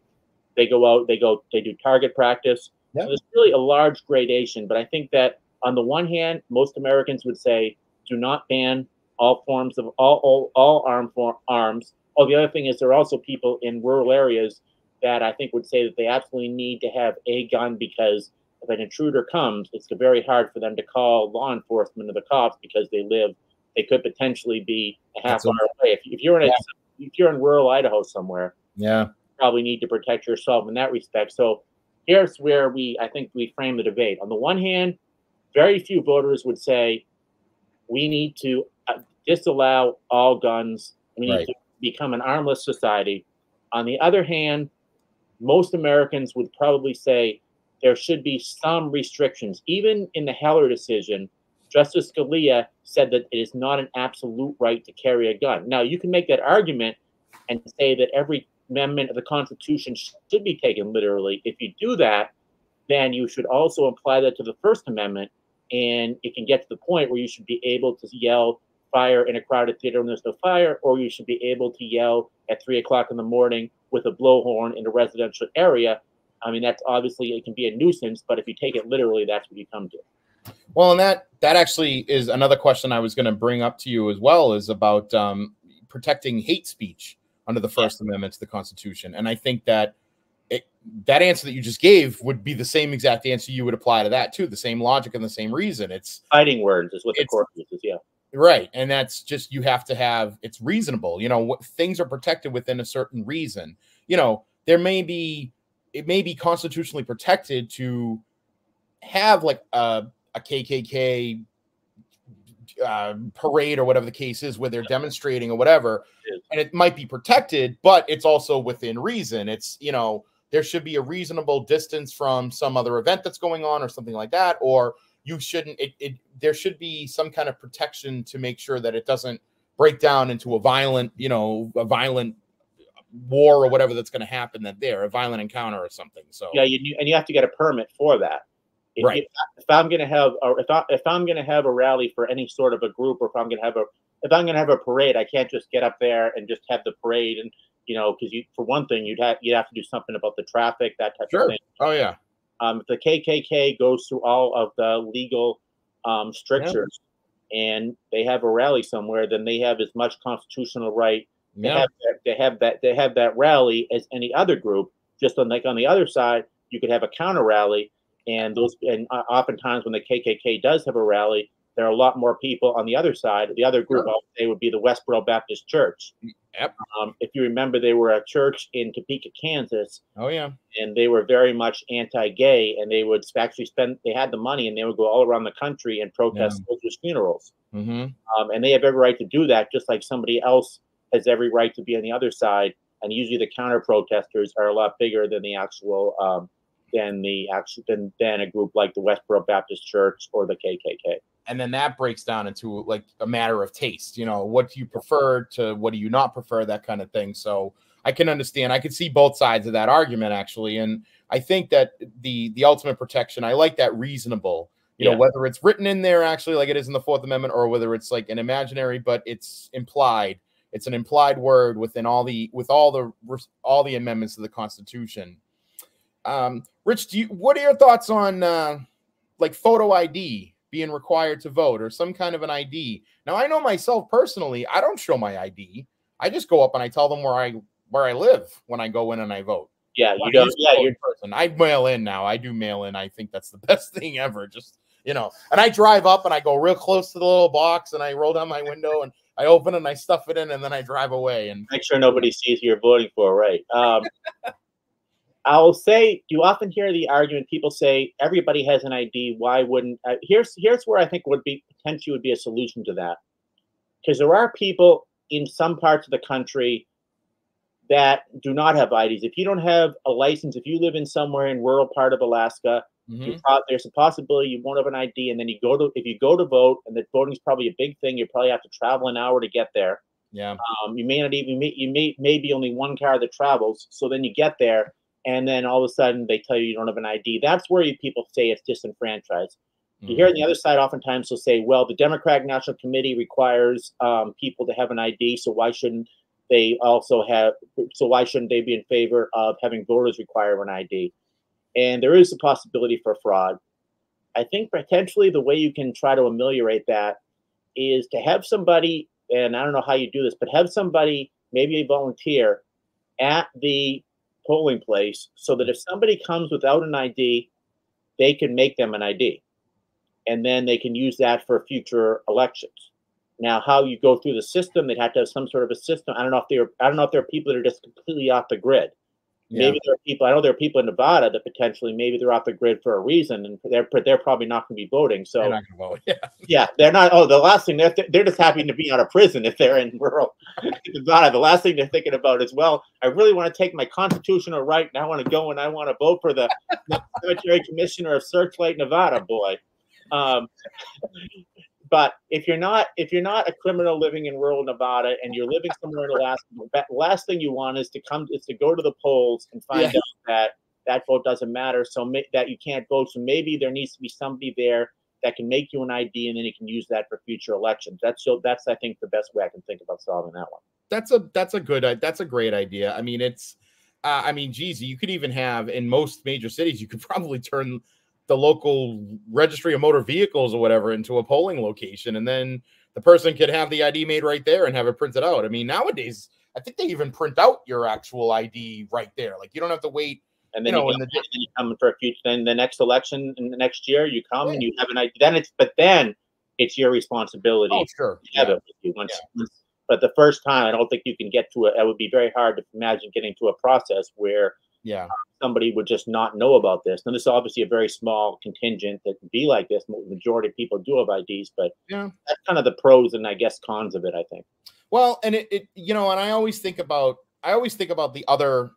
they go out they go they do target practice Yeah. so there's really a large gradation but i think that on the one hand most americans would say do not ban all forms of all all, all armed for, arms oh the other thing is there are also people in rural areas that i think would say that they absolutely need to have a gun because if an intruder comes, it's very hard for them to call law enforcement or the cops because they live, they could potentially be a half That's hour away. If, if you're in a, Yeah. if you're in rural Idaho somewhere, Yeah. you probably need to protect yourself in that respect. So here's where we, I think, we frame the debate. On the one hand, very few voters would say we need to uh, disallow all guns. We need Right. to become an armless society. On the other hand, most Americans would probably say there should be some restrictions. Even in the Heller decision, Justice Scalia said that it is not an absolute right to carry a gun. Now, you can make that argument and say that every amendment of the Constitution should be taken literally. If you do that, then you should also apply that to the First Amendment, and it can get to the point where you should be able to yell fire in a crowded theater when there's no fire, or you should be able to yell at three o'clock in the morning with a blowhorn in a residential area. I mean, that's obviously it can be a nuisance, but if you take it literally, that's what you come to. Well, and that that actually is another question I was going to bring up to you as well is about um, protecting hate speech under the First Amendment to the Constitution, and I think that it, that answer that you just gave would be the same exact answer you would apply to that too. The same logic and the same reason. It's Fighting words is what the court uses. Yeah. right, and that's just you have to have it's reasonable. You know, what things are protected within a certain reason. You know, there may be it may be constitutionally protected to have like a, a KKK uh, parade or whatever the case is where they're demonstrating or whatever and it might be protected but it's also within reason it's you know there should be a reasonable distance from some other event that's going on or something like that or you shouldn't it, it there should be some kind of protection to make sure that it doesn't break down into a violent you know a violent war or whatever that's going to happen that there a violent encounter or something so Yeah, you and you have to get a permit for that. If, Right. if, if I'm going to have, or if I if I'm going to have a rally for any sort of a group, or if I'm going to have a if I'm going to have a parade, I can't just get up there and just have the parade, and you know, because you for one thing, you'd have you'd have to do something about the traffic, that type Sure. of thing. oh yeah Um, if the KKK goes through all of the legal um, strictures, and they have a rally somewhere, then they have as much constitutional right they yeah have that, they have that they have that rally as any other group. Just on like on the other side, you could have a counter rally, and those and uh, oftentimes when the KKK does have a rally, there are a lot more people on the other side. The other group. I would say would be the Westboro Baptist Church. Yep. Um, if you remember, they were a church in Topeka, Kansas, oh yeah and they were very much anti-gay, and they would actually spend they had the money, and they would go all around the country and protest soldiers' funerals Mm-hmm. um, and they have every right to do that, just like somebody else has every right to be on the other side. And usually, the counter protesters are a lot bigger than the actual um, than the actual than, than a group like the Westboro Baptist Church or the KKK. And then that breaks down into like a matter of taste you know what do you prefer to what do you not prefer that kind of thing. So i can understand i can see both sides of that argument actually and i think that the the ultimate protection i like that reasonable you Yeah. know whether it's written in there actually like it is in the fourth amendment or whether it's like an imaginary but it's implied it's an implied word within all the with all the all the amendments of the constitution. Um rich do you what are your thoughts on uh like photo id being required to vote or some kind of an ID. Now I know myself personally, I don't show my ID. I just go up and I tell them where I where I live when I go in and I vote. Yeah, you don't. Yeah, you're person. I mail in now. I do mail in. I think that's the best thing ever. Just you know, and I drive up and I go real close to the little box and I roll down my window and I open and I stuff it in and then I drive away. And make sure nobody sees who you're voting for. Right. Um, I'll say you often hear the argument. People say everybody has an ID. Why wouldn't? Uh, here's here's where I think would be potentially would be a solution to that, because there are people in some parts of the country that do not have IDs. If you don't have a license, if you live in somewhere in rural part of Alaska, Mhm. you prob- there's a possibility you won't have an ID, and then you go to if you go to vote, and the voting's probably a big thing. You probably have to travel an hour to get there. yeah, Um, you may not even meet, you may maybe only one car that travels. So then you get there, and then all of a sudden they tell you you don't have an ID. That's where you people say it's disenfranchised. You hear on the other side, oftentimes they'll say, "Well, the Democratic National Committee requires um, people to have an ID, so why shouldn't they also have? So why shouldn't they be in favor of having voters require an ID?" And there is a possibility for fraud. I think potentially the way you can try to ameliorate that is to have somebody, and I don't know how you do this, but have somebody, maybe a volunteer, at the polling place, so that if somebody comes without an ID, they can make them an ID, and then they can use that for future elections. Now, how you go through the system, they'd have to have some sort of a system. I don't know if they're I don't know if there are people that are just completely off the grid. Yeah. Maybe there are people. I know there are people in Nevada that potentially maybe they're off the grid for a reason, and they're they're probably not going to be voting. So They're not gonna vote. Yeah. yeah, they're not. Oh, the last thing they're they're just happy to be out of prison if they're in rural Nevada. The last thing they're thinking about is, well, I really want to take my constitutional right, and I want to go and I want to vote for the cemetery commissioner of Searchlight, Nevada. Boy, um, but if you're not if you're not a criminal living in rural Nevada and you're living somewhere in Alaska, the last thing you want is to come is to go to the polls and find Yeah. out that that vote doesn't matter, so ma- that you can't vote. So maybe there needs to be somebody there that can make you an ID, and then you can use that for future elections. That's so. That's I think the best way I can think about solving that one. that's a that's a good that's a great idea i mean it's uh, i mean geez you could even have in most major cities you could probably turn the local registry of motor vehicles or whatever into a polling location and then the person could have the id made right there and have it printed out i mean nowadays i think they even print out your actual id right there like you don't have to wait And then You you, know, come, in the- and you come for a future. Then the next election in the next year, you come and you have an ID. Then it's but then it's your responsibility. oh sure yeah. it with you once, once- But the first time, I don't think you can get to it. That would be very hard to imagine getting to a process where yeah somebody would just not know about this. Now, this is obviously a very small contingent that can be like this. Majority of people do have IDs, but Yeah. that's kind of the pros and I guess cons of it. I think. Well, and it, it you know, and I always think about I always think about the other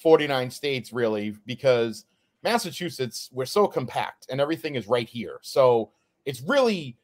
49 states really because Massachusetts we're so compact and everything is right here. So it's really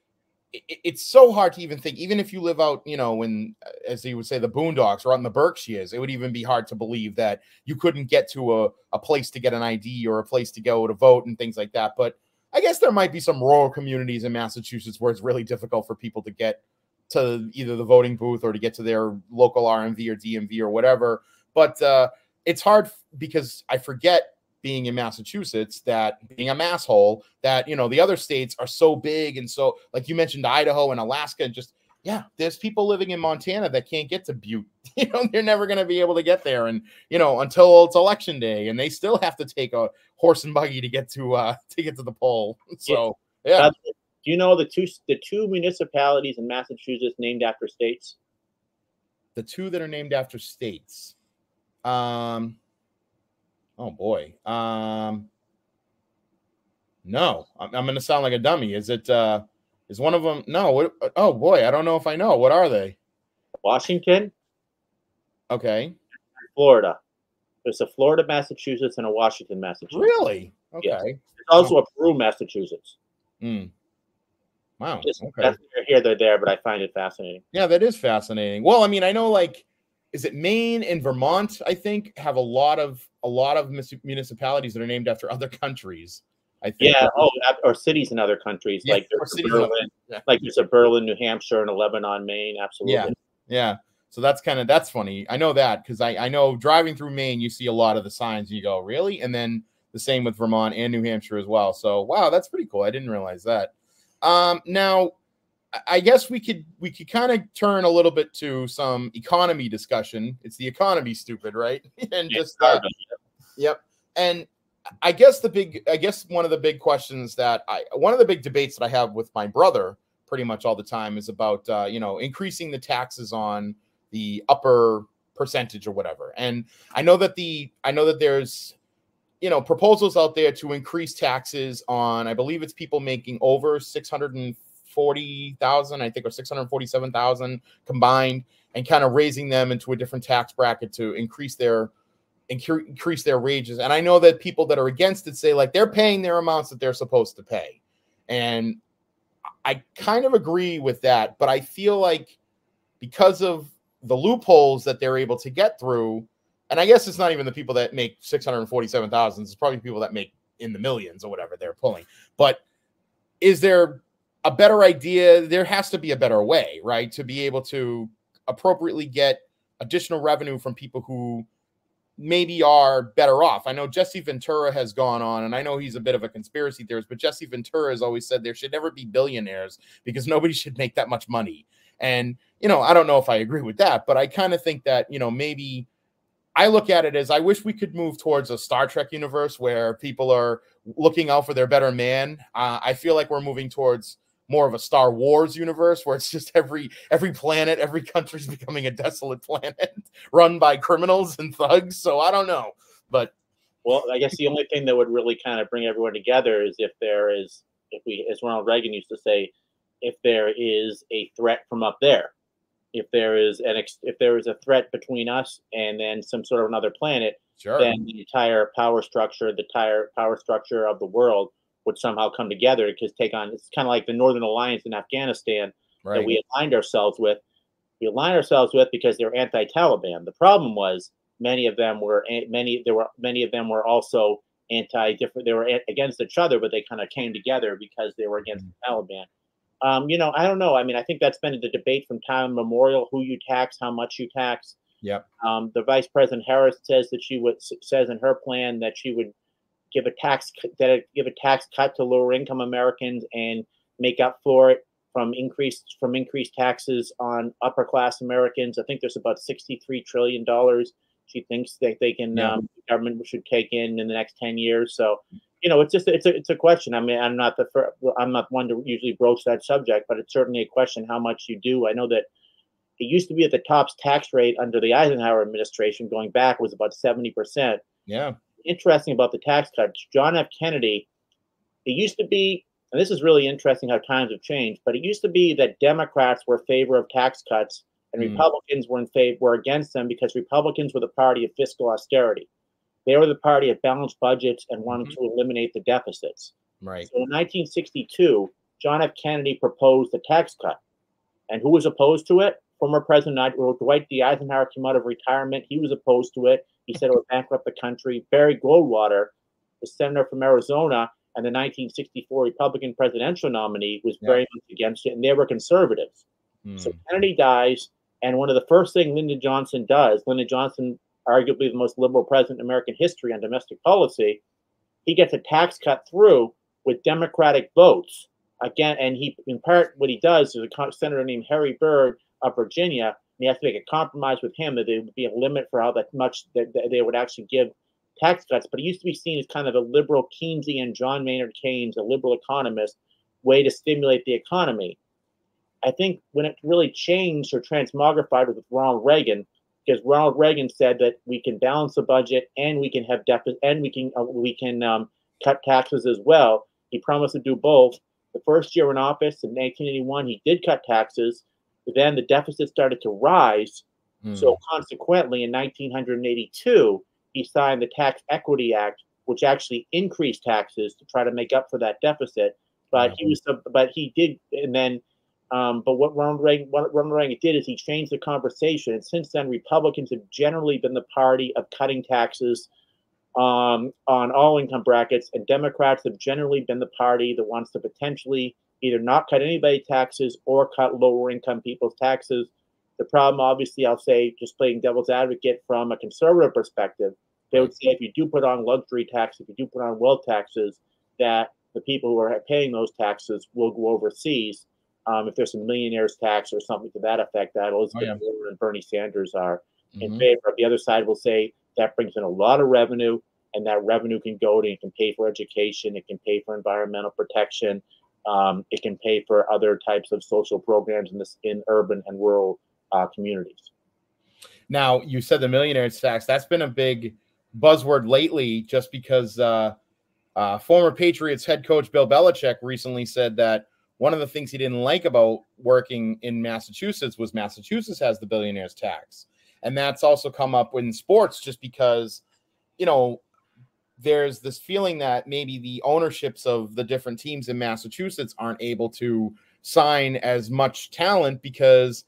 it- it's so hard to even think even if you live out, you know, in uh, as you would say the boondocks or in the Berkshires, it would even be hard to believe that you couldn't get to a, a place to get an ID or a place to go to vote and things like that. But I guess there might be some rural communities in Massachusetts where it's really difficult for people to get to either the voting booth or to get to their local RMV or DMV or whatever. But uh, it's hard because I forget being in Massachusetts that being a masshole that you know the other states are so big and so like you mentioned Idaho and Alaska and just yeah there's people living in Montana that can't get to Butte you know they're never going to be able to get there and you know until it's election day and they still have to take a horse and buggy to get to uh to get to the poll so yeah do you know the two the two municipalities in Massachusetts named after states? the two that are named after states. Um, oh boy. Um, no, I'm, I'm going to sound like a dummy. Is it? Uh, is one of them? No. What? Oh boy, I don't know if I know. What are they? Washington, Okay. Florida. There's a Florida, Massachusetts, and a Washington, Massachusetts. Really? Okay. Yes. There's also a Peru, Massachusetts. Hmm. Wow. Just Okay. that's here, they're there, but I find it fascinating. Yeah, that is fascinating. Well, I mean, I know like is it Maine and Vermont, I think, have a lot of a lot of mis- municipalities that are named after other countries. I think. Yeah. Oh, or cities in other countries Yeah, like there's Berlin, yeah. like there's a Berlin, New Hampshire, and a Lebanon, Maine. Absolutely. Yeah. Yeah. So that's kind of that's funny. I know that because I, I know driving through Maine, you see a lot of the signs and you go, really? And then the same with Vermont and New Hampshire as well. So wow, that's pretty cool. I didn't realize that. Um, now I- guess we could we could kind of turn a little bit to some economy discussion. It's the economy, stupid, right? and Yeah, just uh. Yep. And I guess the big, I guess one of the big questions that I, one of the big debates that I have with my brother pretty much all the time is about, uh, you know, increasing the taxes on the upper percentage or whatever. And I know that the, I know that there's, you know, proposals out there to increase taxes on, I believe it's people making over 640,000, I think, or 647,000 combined and kind of raising them into a different tax bracket to increase their incre- increase their wages. And I know that people that are against it say like they're paying their amounts that they're supposed to pay. And I kind of agree with that, but I feel like because of the loopholes that they're able to get through, and I guess it's not even the people that make 647,000, it's probably people that make in the millions or whatever they're pulling. But is there a better idea? There has to be a better way, right? To be able to appropriately get additional revenue from people who maybe are better off. I know Jesse Ventura has gone on, and I know he's a bit of a conspiracy theorist, but Jesse Ventura has always said there should never be billionaires because nobody should make that much money. And, you know, I don't know if I agree with that, but I kind of think that, you know, maybe I look at it as I wish we could move towards a Star Trek universe where people are looking out for their better man. Uh, I feel like we're moving towards more of a Star Wars universe where it's just every every planet, every country's becoming a desolate planet run by criminals and thugs. So I don't know, but well, I guess the only thing that would really kind of bring everyone together is if there is, if we, as Ronald Reagan used to say, if there is a threat from up there, if there is an ex- if there is a threat between us and then some sort of another planet, sure. then the entire power structure, the entire power structure of the world would somehow come together because take on. It's kind of like the Northern Alliance in Afghanistan right. that we aligned ourselves with. We aligned ourselves with because they're anti-Taliban. The problem was many of them were many there were many of them were also anti-different. They were against each other, but they kind of came together because they were against mm-hmm. the Taliban. Um, you know, I don't know. I mean, I think that's been the debate from time memorial: who you tax, how much you tax. Yep. Um, the Vice President Harris says that she would says in her plan that she would give a tax that give a tax cut to lower income Americans and make up for it from increased from increased taxes on upper class Americans. I think there's about 63 trillion dollars she thinks that they can yeah. um, the government should take in in the next 10 years. So you know, it's just it's a it's a question. I mean, I'm not the first, I'm not one to usually broach that subject, but it's certainly a question how much you do. I know that it used to be at the top tax rate under the Eisenhower administration going back was about 70%. Yeah. Interesting about the tax cuts. John F. Kennedy, it used to be, and this is really interesting how times have changed, but it used to be that Democrats were in favor of tax cuts and mm. Republicans were in favor were against them because Republicans were the party of fiscal austerity. They were the party of balanced budgets and wanted mm-hmm. to eliminate the deficits. Right. So in 1962, John F. Kennedy proposed a tax cut. And who was opposed to it? Former President Dwight D. Eisenhower came out of retirement. He was opposed to it. He said it would bankrupt the country. Barry Goldwater, the senator from Arizona and the 1964 Republican presidential nominee, was yeah. very much against it, and they were conservatives. Mm. So Kennedy dies, and one of the first things Lyndon Johnson does, Lyndon Johnson arguably the most liberal president in American history on domestic policy, he gets a tax cut through with Democratic votes. Again, and he, in part, what he does is a senator named Harry Byrd of Virginia, and he has to make a compromise with him that there would be a limit for how that much that they would actually give tax cuts. But he used to be seen as kind of a liberal Keynesian, John Maynard Keynes, a liberal economist, way to stimulate the economy. I think when it really changed or transmogrified with Ronald Reagan, because Ronald Reagan said that we can balance the budget and we can have deficit and we can uh, we can um, cut taxes as well. He promised to do both. The first year in office in 1981, he did cut taxes. Then the deficit started to rise. Mm. So consequently, in 1982, he signed the Tax Equity Act, which actually increased taxes to try to make up for that deficit. But mm-hmm. he was, but he did, and then um, but what Ronald Reagan, what Ronald Reagan did is he changed the conversation. And since then, Republicans have generally been the party of cutting taxes um, on all income brackets, and Democrats have generally been the party that wants to potentially either not cut anybody taxes or cut lower income people's taxes. The problem, obviously, I'll say, just playing devil's advocate from a conservative perspective, they would say if you do put on luxury tax, if you do put on wealth taxes, that the people who are paying those taxes will go overseas um, if there's a millionaires tax or something to that effect, that Elizabeth oh, yeah. Warren and Bernie Sanders are in mm-hmm. favor of. The other side will say that brings in a lot of revenue, and that revenue can go to it can pay for education, it can pay for environmental protection, um, it can pay for other types of social programs in this in urban and rural uh, communities. Now, you said the millionaires tax. That's been a big buzzword lately, just because uh, uh, former Patriots head coach Bill Belichick recently said that one of the things he didn't like about working in Massachusetts was Massachusetts has the billionaires tax. And that's also come up in sports just because, you know, there's this feeling that maybe the ownerships of the different teams in Massachusetts aren't able to sign as much talent because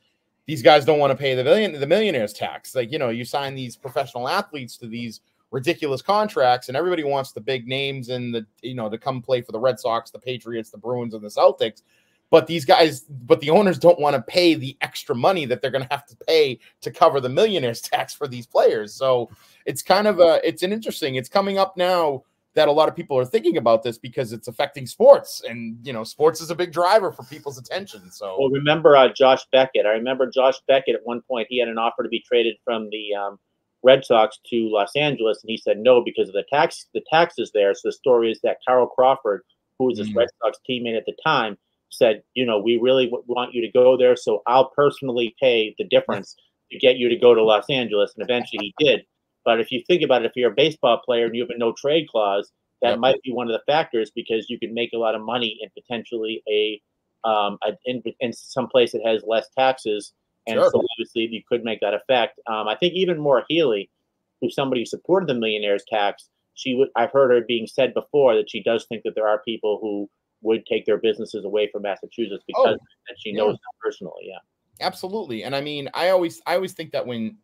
these guys don't want to pay the billion the millionaires tax. Like, you know, you sign these professional athletes to these ridiculous contracts, and everybody wants the big names and the you know to come play for the Red Sox, the Patriots, the Bruins, and the Celtics. But these guys, but the owners don't want to pay the extra money that they're going to have to pay to cover the millionaires tax for these players. So it's kind of a it's an interesting. It's coming up now that a lot of people are thinking about this because it's affecting sports, and you know, sports is a big driver for people's attention. So, well, remember uh, Josh Beckett? I remember Josh Beckett at one point. He had an offer to be traded from the um, Red Sox to Los Angeles, and he said no because of the tax the taxes there. So the story is that Carl Crawford, who was his mm. Red Sox teammate at the time, said, you know, we really w- want you to go there, so I'll personally pay the difference to get you to go to Los Angeles. And eventually he did. But if you think about it, if you're a baseball player and you have a no trade clause, that yep. might be one of the factors because you can make a lot of money in potentially a um, a, in, in some place that has less taxes, and sure. so obviously you could make that effect. Um, I think even Maura Healey, who's somebody who supported the millionaires tax, she would. I've heard her being said before that she does think that there are people who would take their businesses away from Massachusetts because oh, she knows yeah. them personally. Yeah, absolutely. And I mean, I always I always think that when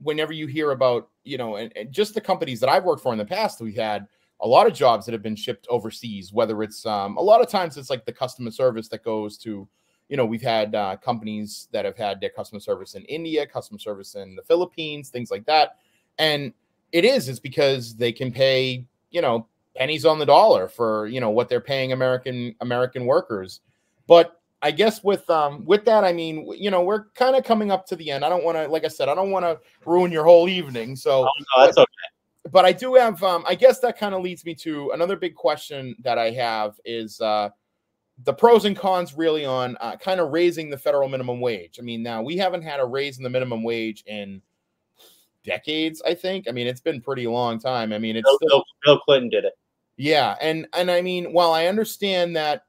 whenever you hear about you know and, and just the companies that I've worked for in the past, we've had a lot of jobs that have been shipped overseas, whether it's um, a lot of times it's like the customer service that goes to, you know, we've had uh, companies that have had their customer service in India, customer service in the Philippines, things like that. And it is, it's because they can pay, you know, pennies on the dollar for, you know, what they're paying American American workers. But I guess with um with that, I mean, you know, we're kind of coming up to the end. I don't want to, like I said, I don't want to ruin your whole evening. So oh, no, that's okay but I do have, um, I guess that kind of leads me to another big question that I have is uh, the pros and cons really on uh, kind of raising the federal minimum wage. I mean, now we haven't had a raise in the minimum wage in decades, I think. I mean, it's been pretty long time. I mean, it's Bill, still, Bill Clinton did it. Yeah, and and I mean, while I understand that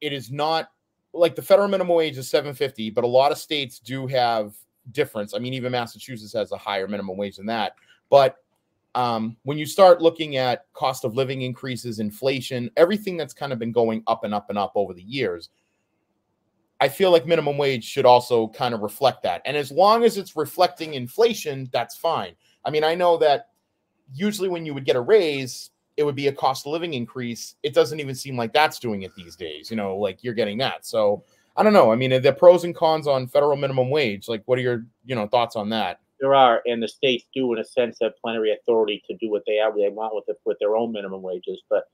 it is not like the federal minimum wage is 750, but a lot of states do have difference. I mean, even Massachusetts has a higher minimum wage than that. But um, when you start looking at cost of living increases, inflation, everything that's kind of been going up and up and up over the years, I feel like minimum wage should also kind of reflect that. And as long as it's reflecting inflation, that's fine. I mean, I know that usually when you would get a raise, it would be a cost of living increase. It doesn't even seem like that's doing it these days, you know, like you're getting that. So I don't know. I mean, the pros and cons on federal minimum wage, like what are your, you know, thoughts on that? there are, and the states do, in a sense, have plenary authority to do what they have, they want with it, with their own minimum wages. But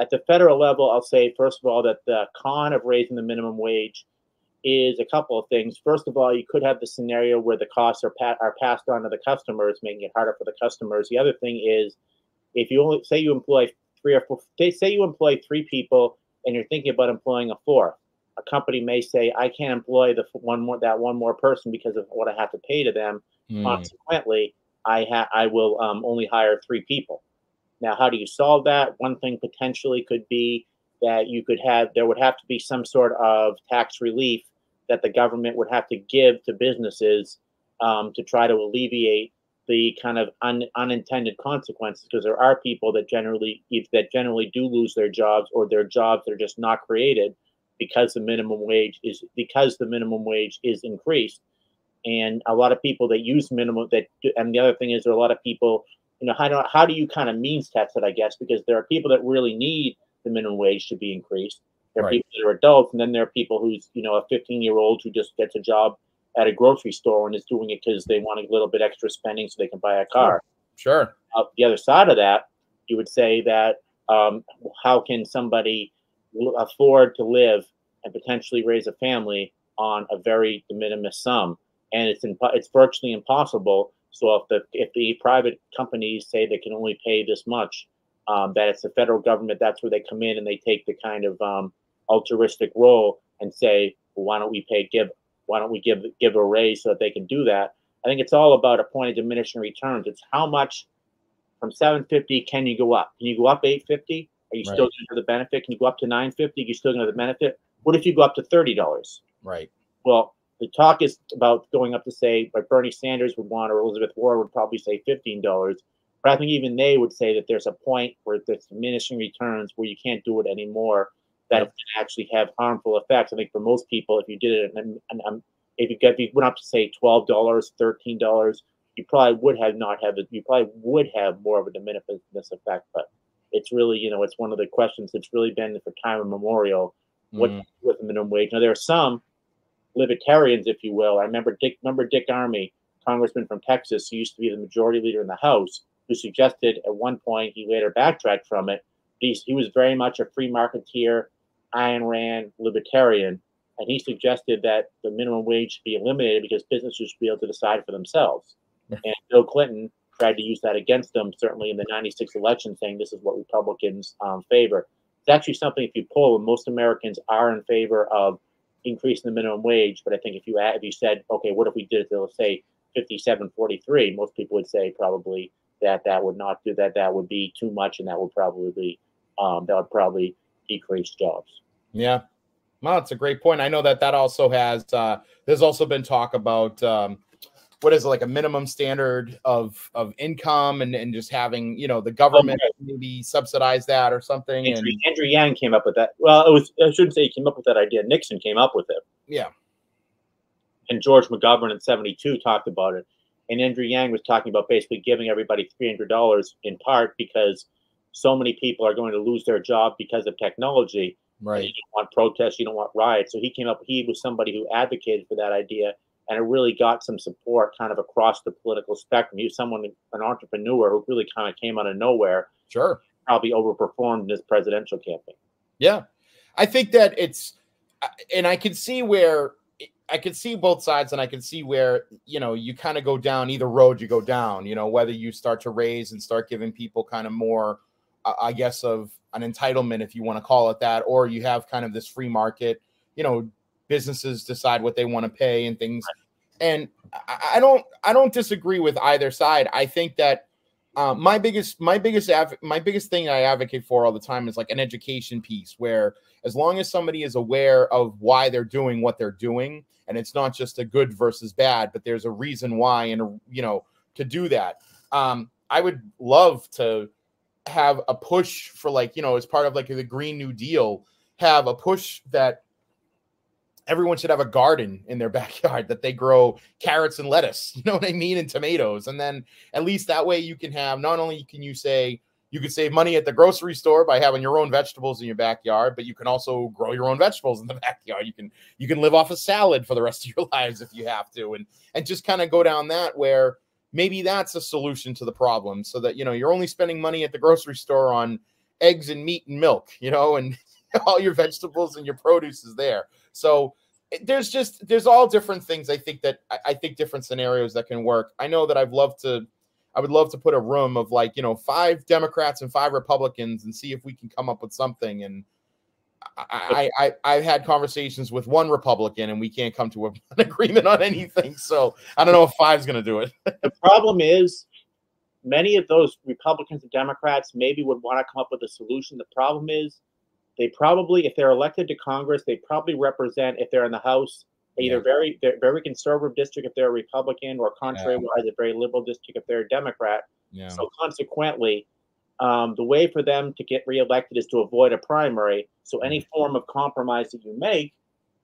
at the federal level, I'll say first of all that the con of raising the minimum wage is a couple of things. First of all, you could have the scenario where the costs are pa- are passed on to the customers, making it harder for the customers. The other thing is, if you only say you employ three or four, say you employ three people, and you're thinking about employing a fourth, a company may say, "I can't employ the one more that one more person because of what I have to pay to them." Mm. Consequently, I ha- I will um, only hire three people. Now, how do you solve that? One thing potentially could be that you could have there would have to be some sort of tax relief that the government would have to give to businesses um, to try to alleviate the kind of un, unintended consequences because there are people that generally if that generally do lose their jobs or their jobs that are just not created because the minimum wage is because the minimum wage is increased and a lot of people that use minimum that do, and the other thing is there are a lot of people you know how do, how do you kind of means test it i guess because there are people that really need the minimum wage to be increased there are right. people that are adults and then there are people who's you know a 15 year old who just gets a job at a grocery store and is doing it because they want a little bit extra spending so they can buy a car sure. Uh, the other side of that you would say that um, how can somebody afford to live and potentially raise a family on a very de minimis sum and it's imp- it's virtually impossible. So if the if the private companies say they can only pay this much, um, that it's the federal government, that's where they come in and they take the kind of um, altruistic role and say, well, why don't we pay give why don't we give give a raise so that they can do that? I think it's all about a point of diminishing returns. It's how much from 750 can you go up? Can you go up 850? Are you right. still going to the benefit? Can you go up to 950? Are you still going to the benefit? What if you go up to thirty dollars? Right. Well, the talk is about going up to say, like Bernie Sanders would want, or Elizabeth Warren would probably say fifteen dollars. But I think even they would say that there's a point where there's diminishing returns where you can't do it anymore. That yep. can actually have harmful effects. I think for most people, if you did it, and, and, and if you if you went up to say twelve dollars, thirteen dollars, you probably would have not have it. You probably would have more of a minimis effect. But it's really, you know, it's one of the questions that's really been for time immemorial. What mm. with the minimum wage? Now there are some libertarians, if you will. I remember Dick, remember Dick Armey, congressman from Texas, who used to be the majority leader in the House, who suggested at one point he later backtracked from it. He, he was very much a free marketeer, Ayn Rand libertarian, and he suggested that the minimum wage should be eliminated because businesses should be able to decide for themselves. and Bill Clinton tried to use that against him, certainly in the 96 election, saying this is what Republicans um, favor. It's actually something, if you poll, most Americans are in favor of increasing the minimum wage. But I think if you add, if you said, okay, what if we did it to, let's say, 57.43, most people would say probably that that would not do that. That would be too much, and that would probably be, um, that would probably decrease jobs. Yeah. Well, that's a great point. I know that that also has, uh, there's also been talk about, um, what is it like a minimum standard of of income and, and just having you know the government maybe subsidize that or something andrew, and andrew yang came up with that well it was i shouldn't say he came up with that idea nixon came up with it yeah and george mcgovern in 72 talked about it and andrew yang was talking about basically giving everybody $300 in part because so many people are going to lose their job because of technology right you don't want protests you don't want riots so he came up he was somebody who advocated for that idea and it really got some support kind of across the political spectrum. He was someone, an entrepreneur who really kind of came out of nowhere. Sure. Probably overperformed in his presidential campaign. Yeah. I think that it's, and I can see where, I can see both sides and I can see where, you know, you kind of go down either road you go down, you know, whether you start to raise and start giving people kind of more, I guess, of an entitlement, if you want to call it that, or you have kind of this free market, you know, businesses decide what they want to pay and things. And I don't I don't disagree with either side. I think that um, my biggest my biggest av- my biggest thing I advocate for all the time is like an education piece where as long as somebody is aware of why they're doing what they're doing and it's not just a good versus bad but there's a reason why and a, you know to do that um, I would love to have a push for like you know as part of like the green new deal have a push that everyone should have a garden in their backyard that they grow carrots and lettuce you know what i mean and tomatoes. And then at least that way you can have not only can you say you could save money at the grocery store by having your own vegetables in your backyard but you can also grow your own vegetables in the backyard. You can you can live off a salad for the rest of your lives if you have to and and just kind of go down that where maybe that's a solution to the problem so that you know you're only spending money at the grocery store on eggs and meat and milk you know and all your vegetables and your produce is there. So eh, there's just there's all different things. I think that I think different scenarios that can work. I know that I've loved to I would love to put a room of like, you know, five Democrats and five Republicans and see if we can come up with something. And I, I, I have had conversations with one Republican and we can't come to an agreement on anything. So I don't know if five's going to do it. the problem is many of those Republicans and Democrats maybe would want to come up with a solution. The problem is they probably, if they're elected to Congress, they probably represent, if they're in the House, either yeah. very very conservative district if they're a Republican, or contrary yeah. a very liberal district if they're a Democrat. Yeah. So consequently, um, the way for them to get reelected is to avoid a primary. So any mm-hmm. form of compromise that you make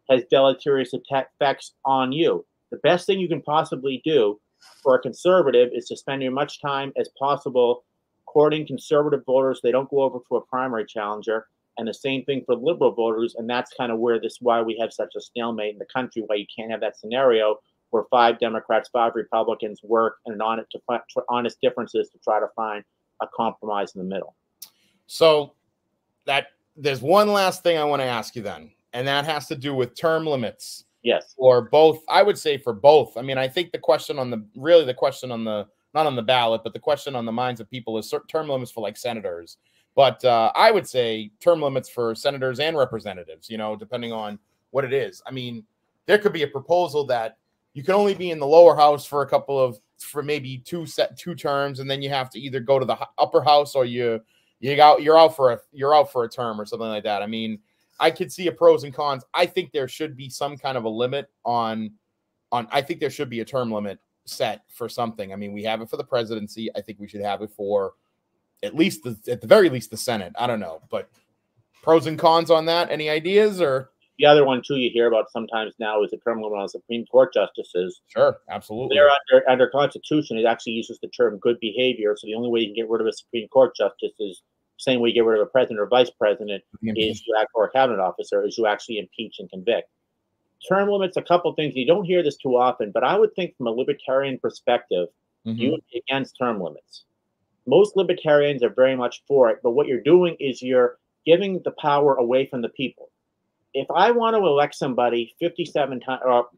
has deleterious effects on you. The best thing you can possibly do for a conservative is to spend as much time as possible courting conservative voters. So they don't go over to a primary challenger and the same thing for liberal voters. And that's kind of where this why we have such a stalemate in the country, why you can't have that scenario where five Democrats, five Republicans work and on it to find honest differences to try to find a compromise in the middle. So that there's one last thing I want to ask you then, and that has to do with term limits. Yes. Or both. I would say for both. I mean, I think the question on the really the question on the not on the ballot, but the question on the minds of people is term limits for like senators. But uh, I would say term limits for senators and representatives, you know, depending on what it is. I mean, there could be a proposal that you can only be in the lower house for a couple of for maybe two set two terms, and then you have to either go to the upper house or you you got you're out for a you're out for a term or something like that. I mean, I could see a pros and cons. I think there should be some kind of a limit on on. I think there should be a term limit set for something. I mean, we have it for the presidency. I think we should have it for at least the, at the very least the Senate. I don't know, but pros and cons on that. Any ideas or? The other one too you hear about sometimes now is the term limit on Supreme Court justices. Sure, absolutely. They're under under Constitution. It actually uses the term good behavior. So the only way you can get rid of a Supreme Court justice is same way you get rid of a president or vice president is you act or a cabinet officer is you actually impeach and convict. Term limits, a couple things you don't hear this too often, but I would think from a libertarian perspective, mm-hmm. you would be against term limits most libertarians are very much for it, but what you're doing is you're giving the power away from the people. If I want to elect somebody 57 times, or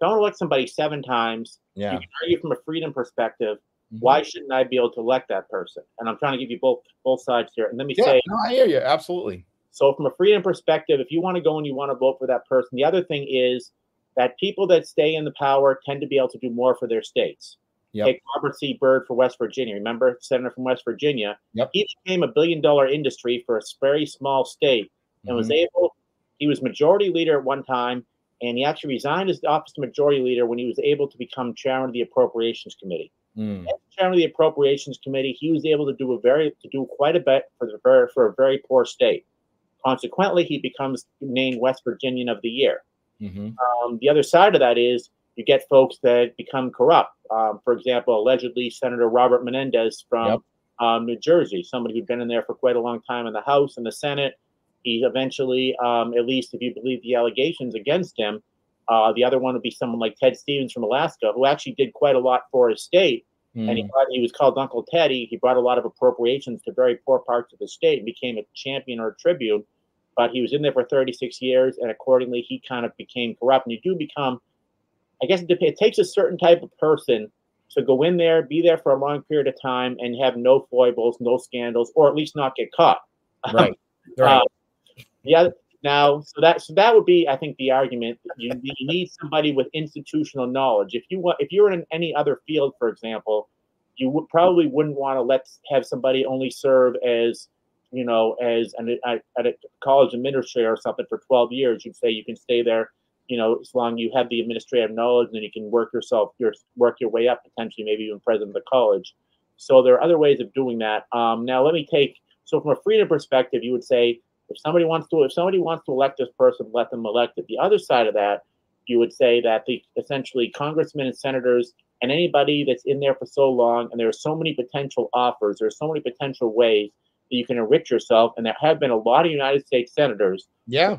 don't elect somebody seven times, yeah. you can argue from a freedom perspective. Mm-hmm. Why shouldn't I be able to elect that person? And I'm trying to give you both both sides here. And let me yeah, say, no, I hear you absolutely. So, from a freedom perspective, if you want to go and you want to vote for that person, the other thing is that people that stay in the power tend to be able to do more for their states. Yep. Take Robert C. Byrd for West Virginia. Remember, senator from West Virginia. Yep. He became a billion dollar industry for a very small state and mm-hmm. was able. He was majority leader at one time, and he actually resigned his office of majority leader when he was able to become chairman of the Appropriations Committee. Mm. As chairman of the Appropriations Committee, he was able to do a very to do quite a bit for the very for a very poor state. Consequently, he becomes named West Virginian of the Year. Mm-hmm. Um, the other side of that is you get folks that become corrupt. Um, for example, allegedly Senator Robert Menendez from yep. um, New Jersey, somebody who'd been in there for quite a long time in the House and the Senate. He eventually, um, at least if you believe the allegations against him, uh, the other one would be someone like Ted Stevens from Alaska, who actually did quite a lot for his state. Mm. And he, hmm. he was called Uncle Teddy. He brought a lot of appropriations to very poor parts of the state and became a champion or a tribune but he was in there for 36 years, and accordingly, he kind of became corrupt. And you do become, I guess, it, it takes a certain type of person to go in there, be there for a long period of time, and have no foibles, no scandals, or at least not get caught. Right. right. Uh, yeah. Now, so that so that would be, I think, the argument. You, you need somebody with institutional knowledge. If you want, if you're in any other field, for example, you would probably wouldn't want to let have somebody only serve as you know, as an at, at a college administrator or something for 12 years, you'd say you can stay there, you know, as long as you have the administrative knowledge, and then you can work yourself, your work your way up, potentially maybe even president of the college. So there are other ways of doing that. Um, now, let me take so from a freedom perspective, you would say if somebody wants to if somebody wants to elect this person, let them elect it. The other side of that, you would say that the essentially congressmen and senators and anybody that's in there for so long, and there are so many potential offers, there are so many potential ways that you can enrich yourself. And there have been a lot of United States senators, yeah,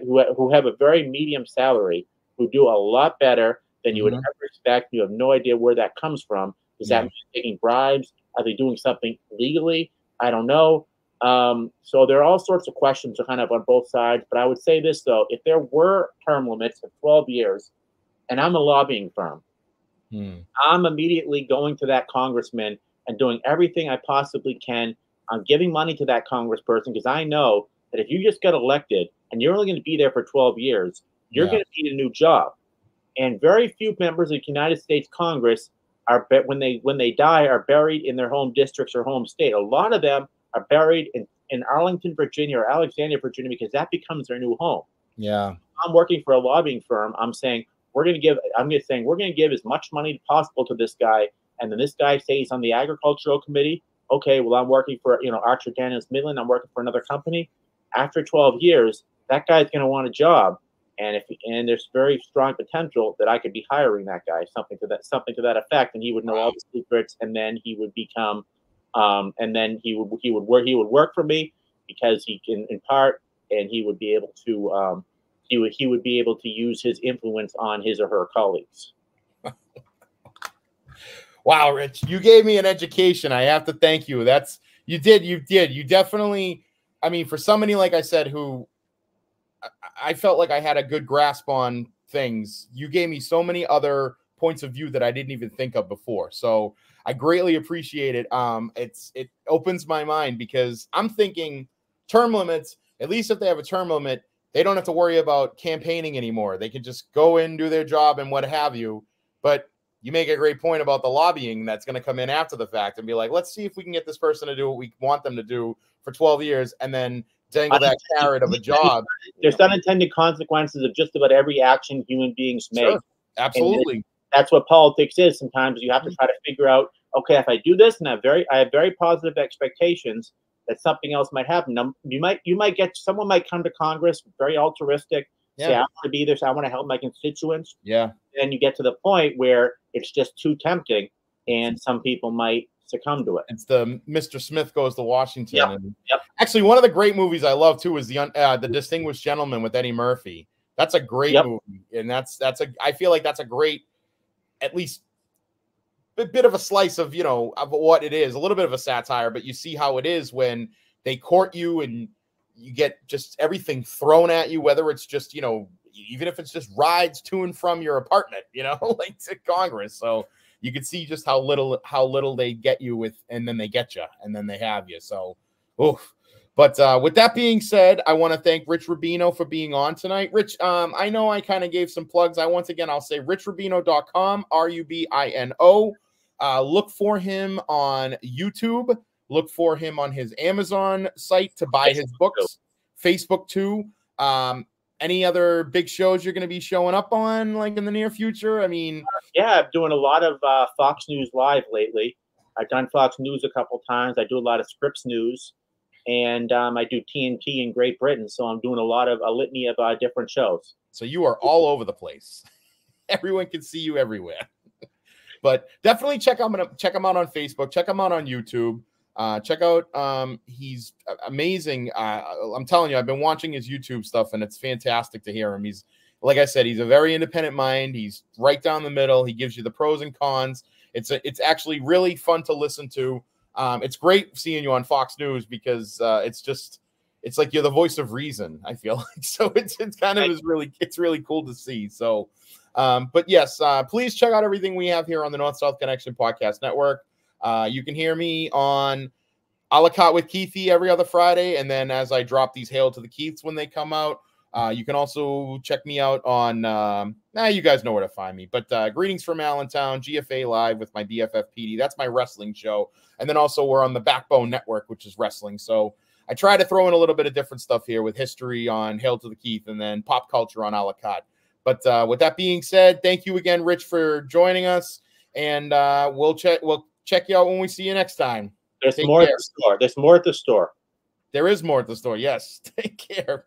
who, who have a very medium salary, who do a lot better than you mm-hmm. would ever expect. You have no idea where that comes from. Is yeah. that taking bribes? Are they doing something legally? I don't know. Um, so there are all sorts of questions kind of on both sides. But I would say this though: if there were term limits of 12 years, and I'm a lobbying firm, hmm. I'm immediately going to that congressman and doing everything I possibly can I'm giving money to that congressperson because I know that if you just get elected and you're only going to be there for 12 years, you're yeah. going to need a new job. And very few members of the United States Congress are when they when they die are buried in their home districts or home state. A lot of them are buried in, in Arlington, Virginia or Alexandria, Virginia, because that becomes their new home. Yeah. I'm working for a lobbying firm. I'm saying we're going to give. I'm just saying we're going to give as much money possible to this guy, and then this guy stays on the agricultural committee okay, well, I'm working for, you know, Archer Daniels Midland, I'm working for another company. After 12 years, that guy's going to want a job. And if and there's very strong potential that I could be hiring that guy, something to that something to that effect, and he would know all the secrets, and then he would become, um, and then he would he would work he would work for me because he can in part, and he would be able to um, he would he would be able to use his influence on his or her colleagues. Wow, Rich, you gave me an education. I have to thank you. That's you did, you did. You definitely, I mean, for somebody like I said, who I felt like I had a good grasp on things, you gave me so many other points of view that I didn't even think of before. So I greatly appreciate it. Um, it's it opens my mind because I'm thinking term limits, at least if they have a term limit, they don't have to worry about campaigning anymore. They can just go in, do their job, and what have you. But you make a great point about the lobbying that's going to come in after the fact and be like, let's see if we can get this person to do what we want them to do for 12 years and then dangle that carrot of a job. There's unintended consequences of just about every action human beings make. Sure. Absolutely. That's what politics is. Sometimes you have to mm-hmm. try to figure out, okay, if I do this and I have very I have very positive expectations that something else might happen. Now, you might you might get someone might come to Congress very altruistic, yeah. say, I want to be this, I want to help my constituents. Yeah. And you get to the point where it's just too tempting, and some people might succumb to it. It's the Mr. Smith goes to Washington. Yep. Yep. Actually, one of the great movies I love too is the uh, the Distinguished Gentleman with Eddie Murphy. That's a great yep. movie, and that's that's a I feel like that's a great, at least a bit of a slice of you know of what it is, a little bit of a satire, but you see how it is when they court you and you get just everything thrown at you, whether it's just, you know, even if it's just rides to and from your apartment, you know, like to Congress. So you can see just how little how little they get you with, and then they get you, and then they have you. So, oof. But uh, with that being said, I want to thank Rich Rubino for being on tonight. Rich, um, I know I kind of gave some plugs. I once again I'll say richrubino.com, R U B I N O. Uh, look for him on YouTube. Look for him on his Amazon site to buy his books. Facebook too. Um, any other big shows you're going to be showing up on like in the near future? I mean, yeah, I'm doing a lot of uh, Fox News Live lately. I've done Fox News a couple times. I do a lot of Scripps News, and um, I do TNT in Great Britain. So I'm doing a lot of a litany of uh, different shows. So you are all over the place. Everyone can see you everywhere. but definitely check him out. Check him out on Facebook. Check him out on YouTube. Uh, check out um, he's amazing. Uh, I'm telling you, I've been watching his YouTube stuff, and it's fantastic to hear him. He's like I said, he's a very independent mind. He's right down the middle. He gives you the pros and cons. It's a, it's actually really fun to listen to. Um, it's great seeing you on Fox News because uh, it's just it's like you're the voice of reason. I feel like so it's it's kind of is really it's really cool to see. So, um, but yes, uh, please check out everything we have here on the North South Connection Podcast Network. Uh, you can hear me on a la carte with Keithy every other Friday. And then as I drop these Hail to the Keiths when they come out, uh, you can also check me out on, um, nah, you guys know where to find me. But uh, Greetings from Allentown, GFA Live with my BFF PD. That's my wrestling show. And then also we're on the Backbone Network, which is wrestling. So I try to throw in a little bit of different stuff here with history on Hail to the Keith and then pop culture on a la carte. But uh, with that being said, thank you again, Rich, for joining us. And uh, we'll check. We'll check you out when we see you next time. There's Take more care. at the store. There's more at the store. There is more at the store. Yes. Take care.